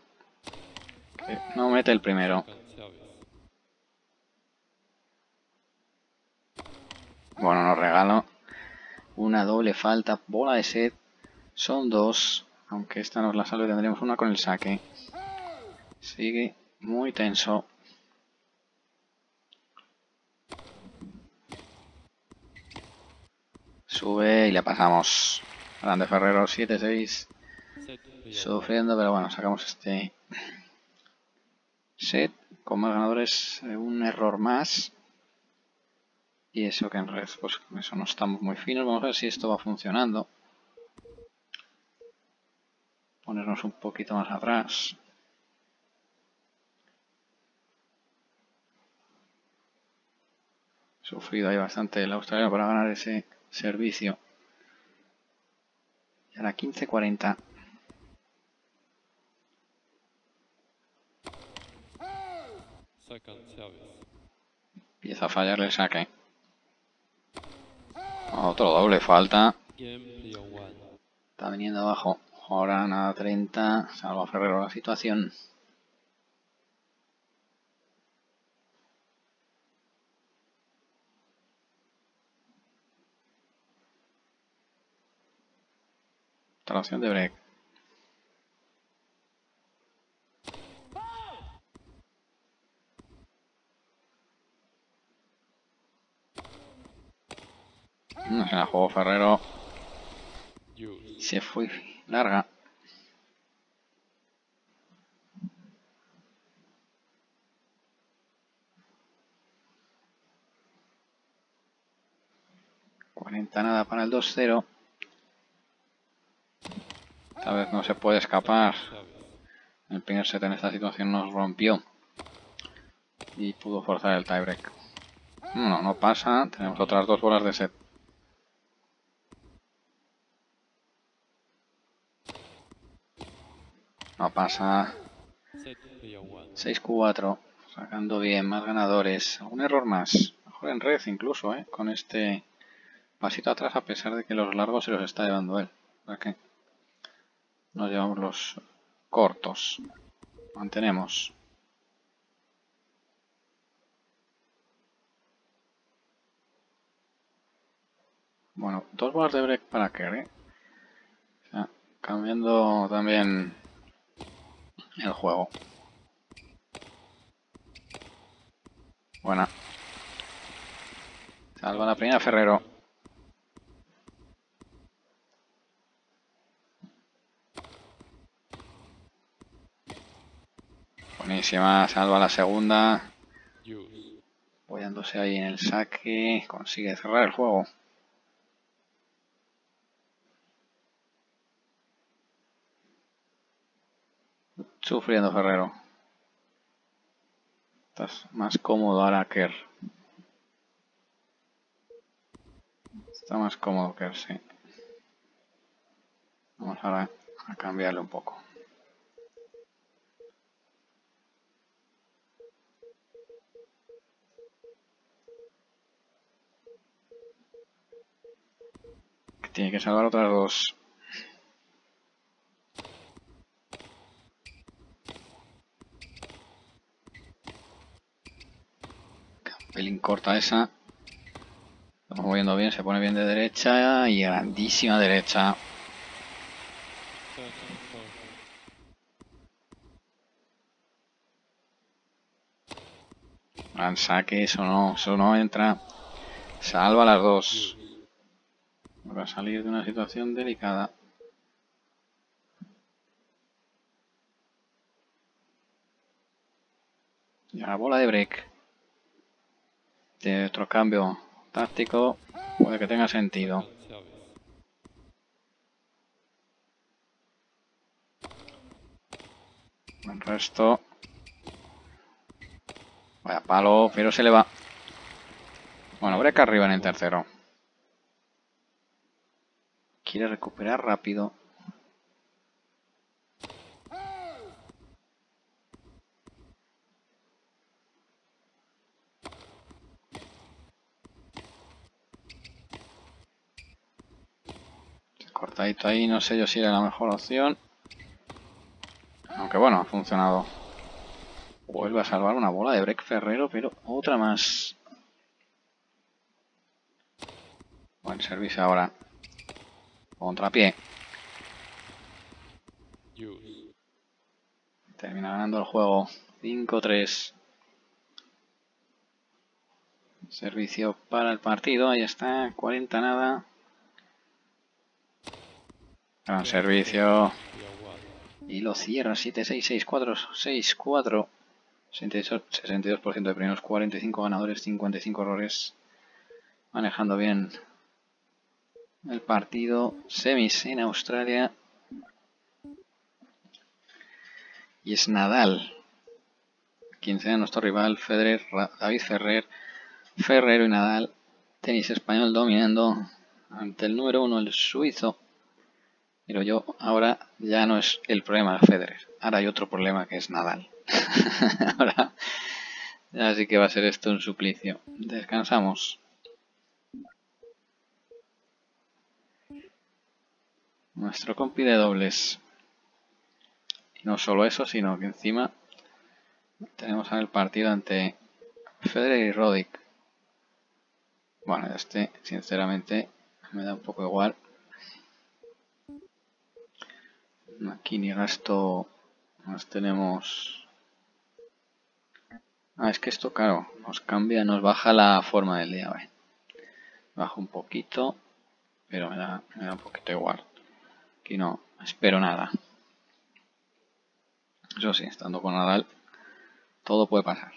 Que no mete el primero. Bueno, nos regalo una doble falta, bola de set. Son dos, aunque esta nos la salve, tendremos una con el saque. Sigue muy tenso. Sube y le pasamos. Grande Ferrero 7-6. Sufriendo, pero bueno, sacamos este set con más ganadores. Un error más. Y eso que en red, pues con eso no estamos muy finos. Vamos a ver si esto va funcionando. Ponernos un poquito más atrás. Sufrido ahí bastante el australiano para ganar ese servicio. Y ahora 15-40. Empieza a fallarle el saque. Otro doble falta. Está viniendo abajo. Ahora nada 30. Salva Ferrero la situación. Traducción de break. No se la jugó Ferrero. Se fue larga. Cuarenta nada para el 2-0. Esta vez no se puede escapar. El primer set en esta situación nos rompió. Y pudo forzar el tiebreak. No, no pasa. Tenemos otras dos bolas de set. No pasa. 6-4. Sacando bien, más ganadores. Un error más. Mejor en red incluso, ¿eh? Con este pasito atrás a pesar de que los largos se los está llevando él. ¿Para qué? Nos llevamos los cortos. Mantenemos. Bueno, dos bolas de break para que, ¿eh? cambiando también el juego. Buena. Salva la primera Ferrero. Buenísima, salva la segunda. Apoyándose ahí en el saque. Consigue cerrar el juego. Sufriendo Ferrero. Estás más cómodo ahora Kerr. Está más cómodo Kerr, sí. Vamos ahora a cambiarle un poco. Tiene que salvar otras dos. Pelín corta esa. Estamos moviendo bien, se pone bien de derecha y grandísima derecha. Gran saque, eso no, eso no entra. Salva las dos. Va a salir de una situación delicada. Y la bola de break de otro cambio táctico puede que tenga sentido. El resto... Vaya palo, pero se le va. Bueno, break arriba en el tercero. Quiere recuperar rápido. Cortadito ahí, no sé yo si era la mejor opción. Aunque bueno, ha funcionado. Vuelve a salvar una bola de break Ferrero, pero otra más. Buen servicio ahora. Contrapié. Termina ganando el juego. 5-3. Servicio para el partido. Ahí está. 40 nada. Gran servicio. Y lo cierra 7-6-6-4-6-4. 62% de premios, 45 ganadores, 55 errores. Manejando bien el partido. Semis en Australia. Y es Nadal. 15 años nuestro rival, Federer, David Ferrer, Ferrero y Nadal. Tenis español dominando ante el número uno, el suizo. Pero yo ahora ya no es el problema de Federer. Ahora hay otro problema que es Nadal. (laughs) ahora ya sí que va a ser esto un suplicio. Descansamos. Nuestro compi de dobles. Y no solo eso, sino que encima tenemos el partido ante Federer y Roddick. Bueno, este sinceramente me da un poco igual. Aquí ni gasto. Nos tenemos. Ah, es que esto, claro, nos cambia, nos baja la forma del día. Bajo un poquito, pero me da, me da un poquito igual. Aquí no espero nada. Eso sí, estando con Nadal, todo puede pasar.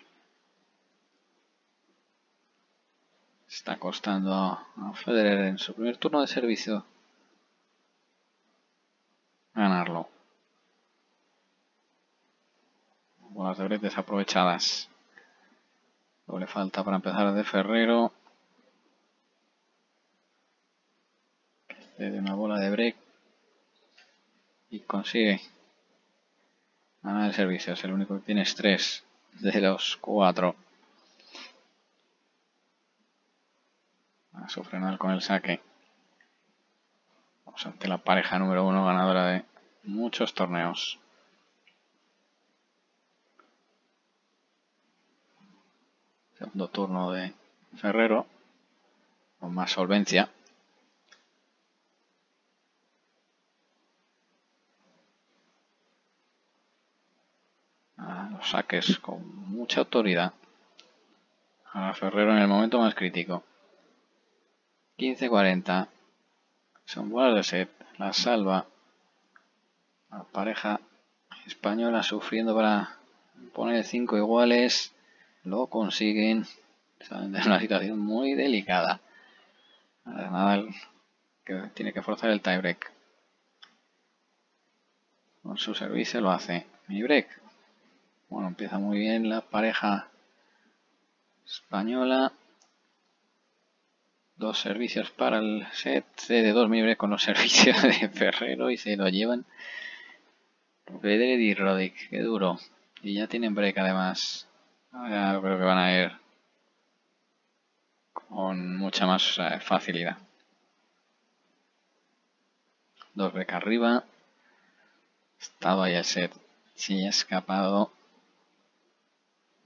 Está costando a Federer en su primer turno de servicio ganarlo. Bolas de break desaprovechadas. Doble falta para empezar de Ferrero. de una bola de break. Y consigue ganar el servicio. Es el único que tiene estrés de los cuatro. A su frenar con el saque. Ante la pareja número uno ganadora de muchos torneos. Segundo turno de Ferrero. Con más solvencia. los saques con mucha autoridad. A Ferrero en el momento más crítico. 15-40. Son bolas de set. La salva. La pareja española sufriendo para poner 5 iguales. Lo consiguen. Saben de una situación muy delicada. Nadal tiene que forzar el tiebreak. Con su servicio lo hace. Mi break. Bueno, empieza muy bien la pareja española. Dos servicios para el set de 2 break con los (laughs) servicios de Ferrero y se lo llevan Federer y Rodic. Qué duro. Y ya tienen break además. Ya creo que van a ir con mucha más facilidad. Dos break arriba. Estaba ya el set. Sí, ha escapado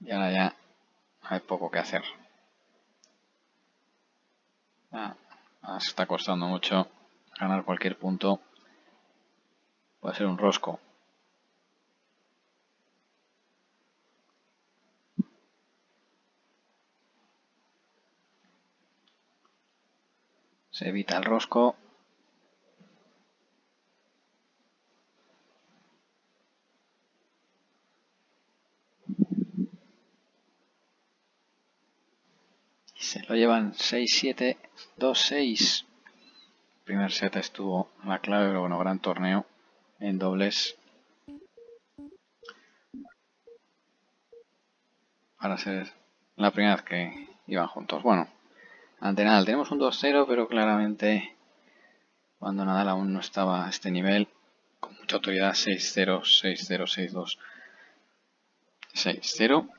y ahora ya hay poco que hacer. Ah, está costando mucho ganar cualquier punto. Puede ser un rosco. Se evita el rosco. Se lo llevan 6-7, 2-6. Primer set estuvo la clave, pero bueno, gran torneo en dobles. Para ser la primera vez que iban juntos. Bueno, ante Nadal tenemos un 2-0, pero claramente cuando Nadal aún no estaba a este nivel, con mucha autoridad 6-0, 6-0, 6-2, 6-0.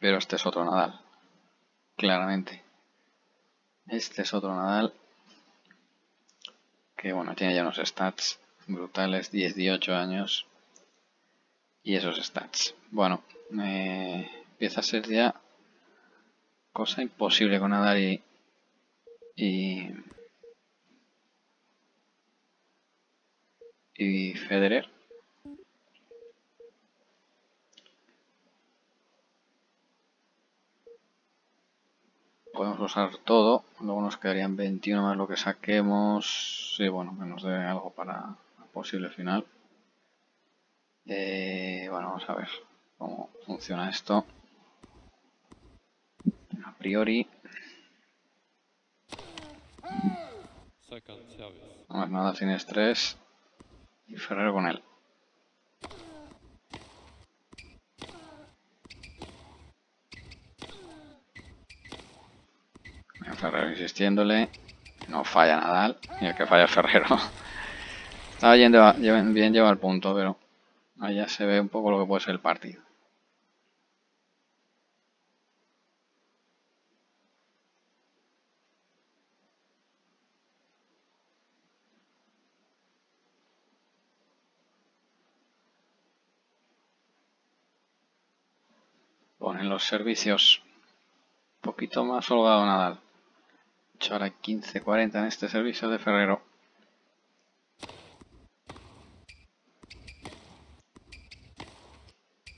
Pero este es otro Nadal claramente. Este es otro Nadal que bueno, tiene ya unos stats brutales, 18 años y esos stats. Bueno, empieza a ser ya cosa imposible con Nadal y, y Federer. Podemos usar todo, luego nos quedarían 21 más lo que saquemos, sí, bueno, que nos dé algo para la posible final. Eh, bueno, vamos a ver cómo funciona esto. A priori. No nada sin estrés. Y Ferrero con él. Ferrero insistiéndole. No falla Nadal. Y el que falla Ferrero. (laughs) Estaba bien, bien lleva el punto, pero ahí ya se ve un poco lo que puede ser el partido. Ponen los servicios un poquito más holgado Nadal 8 horas 15.40 en este servicio de Ferrero.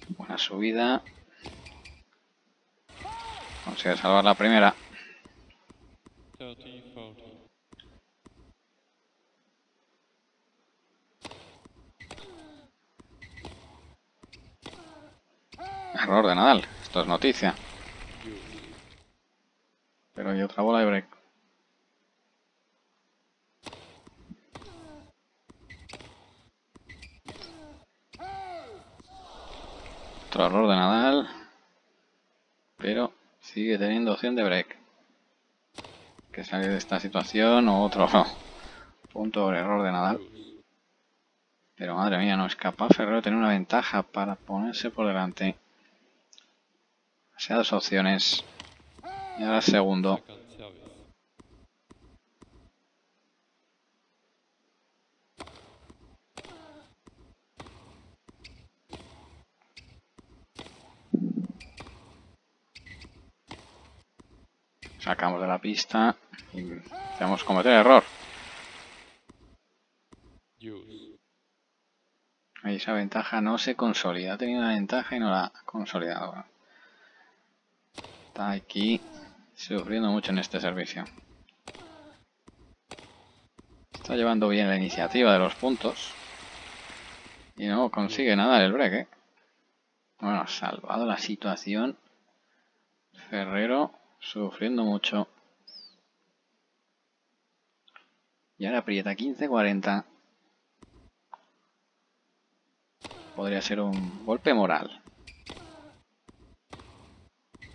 Buena subida. Consigue salvar la primera. Error de Nadal. Esto es noticia. Pero hay otra bola de break. Otro error de Nadal. Pero sigue teniendo opción de break. Que salir de esta situación o otro (laughs) punto por error de Nadal. Pero madre mía, no es capaz Ferrero tener una ventaja para ponerse por delante. Demasiadas opciones. Y ahora segundo. Second service. Sacamos de la pista y hacemos cometer error. Ahí esa ventaja no se consolida. Ha tenido una ventaja y no la ha consolidado. Está aquí sufriendo mucho en este servicio. Está llevando bien la iniciativa de los puntos. Y no consigue nada el break, ¿eh? Bueno, ha salvado la situación. Ferrero sufriendo mucho. Y ahora aprieta 15-40. Podría ser un golpe moral.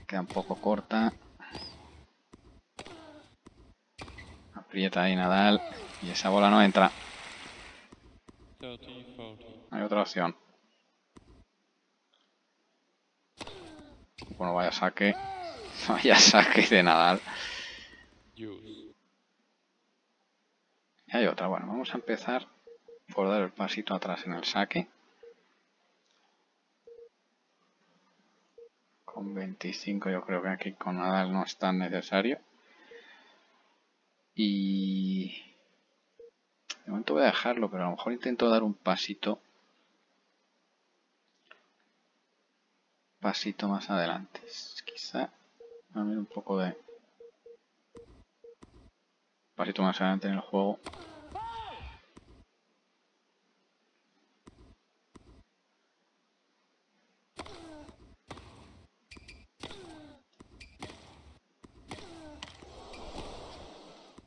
Queda un poco corta. Aprieta ahí Nadal. Y esa bola no entra. 30, 40. Hay otra opción. Bueno, vaya saque. (laughs) Vaya saque de Nadal. Y hay otra. Bueno, vamos a empezar por dar el pasito atrás en el saque. Con 25 yo creo que aquí con Nadal no es tan necesario. Y... De momento voy a dejarlo, pero a lo mejor intento dar un pasito. Pasito más adelante. Quizá... darme un poco de... Pasito más adelante en el juego.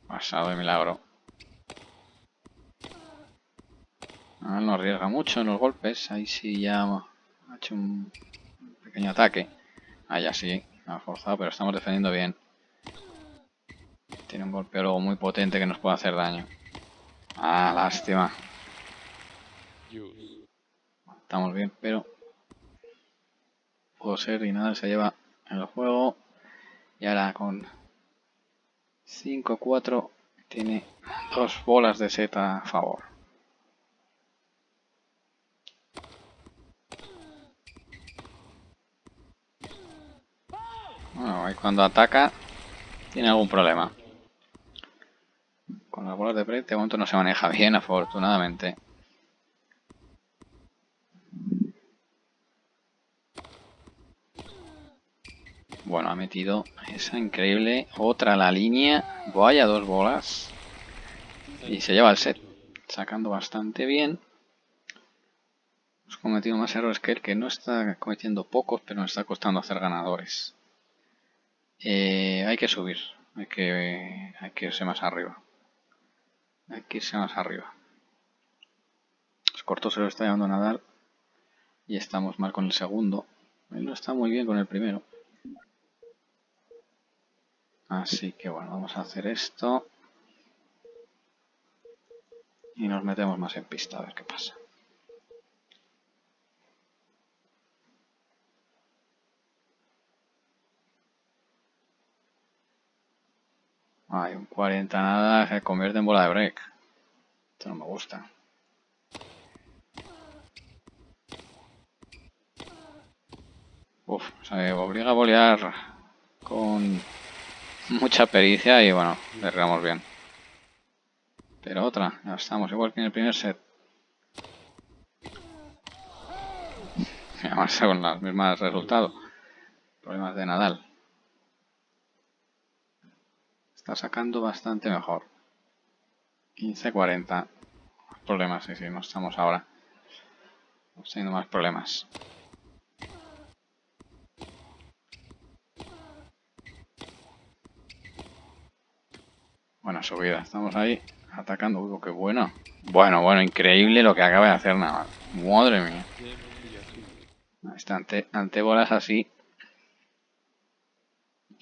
Pasado de milagro. Ah, no arriesga mucho en los golpes. Ahí sí ya ha hecho un pequeño ataque. Ah, ya sí, ha forzado, pero estamos defendiendo bien. Tiene un golpe luego muy potente que nos puede hacer daño. Ah, lástima. Estamos bien, pero pudo ser y nada se lleva en el juego. Y ahora con 5-4 tiene dos bolas de seta a favor. Ahí cuando ataca tiene algún problema. Con las bolas de break de momento no se maneja bien, afortunadamente. Bueno, ha metido esa increíble. Otra a la línea. Vaya dos bolas. Y se lleva el set. Sacando bastante bien. Hemos cometido más errores que él, que no está cometiendo pocos, pero nos está costando hacer ganadores. Eh, hay que subir. Hay que, hay que irse más arriba. Hay que irse más arriba. Los cortos se lo está llevando Nadal. Y estamos mal con el segundo. No está muy bien con el primero. Así que bueno, vamos a hacer esto. Y nos metemos más en pista a ver qué pasa. Hay un 40 nada se convierte en bola de break. Esto no me gusta. Uf, se obliga a bolear con mucha pericia y bueno, le regamos bien. Pero otra, ya estamos igual que en el primer set. (laughs) además con los mismos resultados. Problemas de Nadal. Está sacando bastante mejor. 15-40. Problemas, sí, sí, no estamos ahora. Estamos teniendo más problemas. Buena subida, estamos ahí atacando. Uy, qué bueno. Bueno, bueno, increíble lo que acaba de hacer nada Madre mía. Está ante, ante bolas así.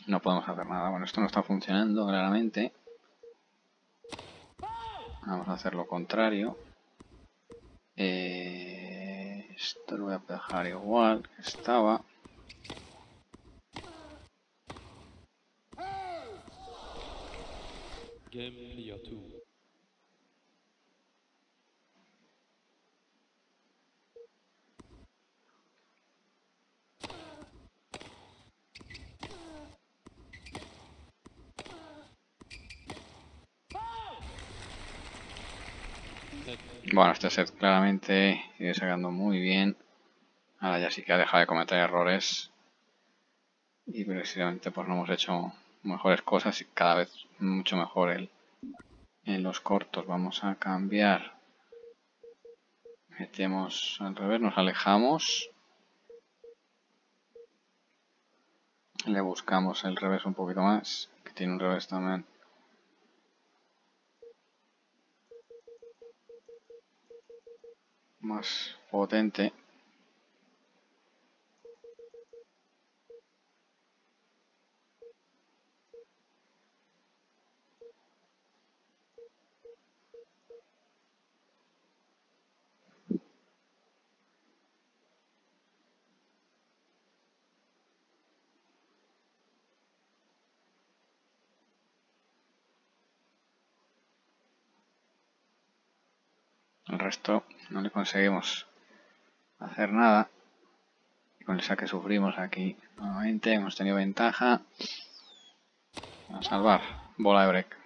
No podemos hacer nada. Bueno, esto no está funcionando claramente. Vamos a hacer lo contrario. Eh, esto lo voy a dejar igual que estaba. Bueno, este set claramente sigue sacando muy bien. Ahora ya sí que ha dejado de cometer errores. Y precisamente pues no hemos hecho mejores cosas y cada vez mucho mejor el, en los cortos. Vamos a cambiar. Metemos al revés, nos alejamos. Le buscamos el revés un poquito más, que tiene un revés también más potente. El resto no le conseguimos hacer nada. Con el saque sufrimos aquí nuevamente hemos tenido ventaja a salvar. Bola de break.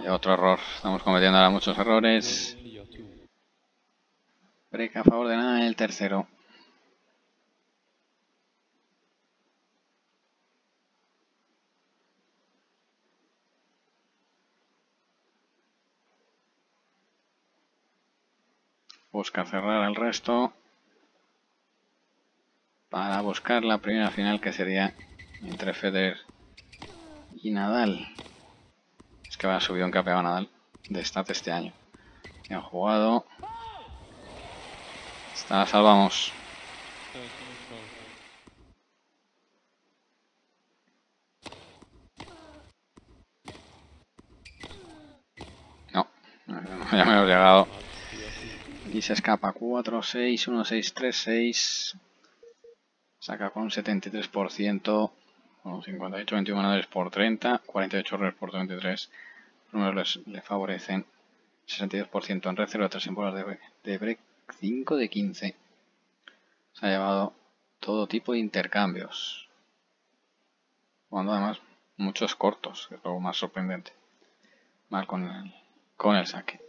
Y otro error. Estamos cometiendo ahora muchos errores. Break a favor de nada el tercero busca cerrar el resto para buscar la primera final que sería entre Federer y Nadal. Es que va a subir un campeón Nadal de stat este año. han jugado. Esta la salvamos. No, (laughs) ya me he llegado. Y se escapa 4, 6, 1, 6, 3, 6. Saca con 73%. Con 58, 21 ganadores por 30. 48 errores por 23. Los números le favorecen. 62% en red 0 3 en bolas de, de break. 5 de 15. Se ha llevado todo tipo de intercambios. Cuando además muchos cortos, que es lo más sorprendente. Mal con el, con el saque.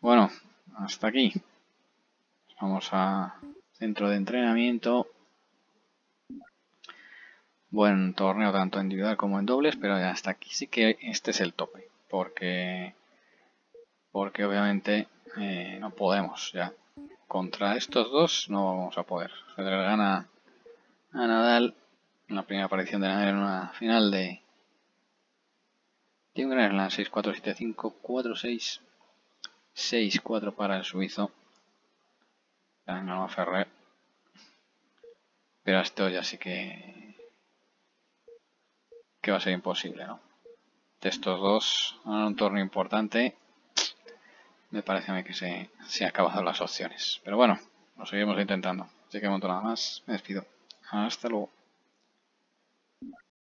Bueno, hasta aquí. Vamos a centro de entrenamiento. Buen torneo tanto individual como en dobles, pero hasta aquí sí que este es el tope. Porque, porque obviamente eh, no podemos ya. Contra estos dos no vamos a poder. Federer gana a Nadal en la primera aparición de Nadal en una final de, Grand Slam 6-4-7-5, 4-6 6-4 para el suizo. Ganó Ferrer. Pero esto ya sí que... que va a ser imposible, ¿no? De estos dos, en un torneo importante, me parece a mí que se, se han acabado las opciones. Pero bueno, lo seguimos intentando. Así que monto nada más. Me despido. Hasta luego.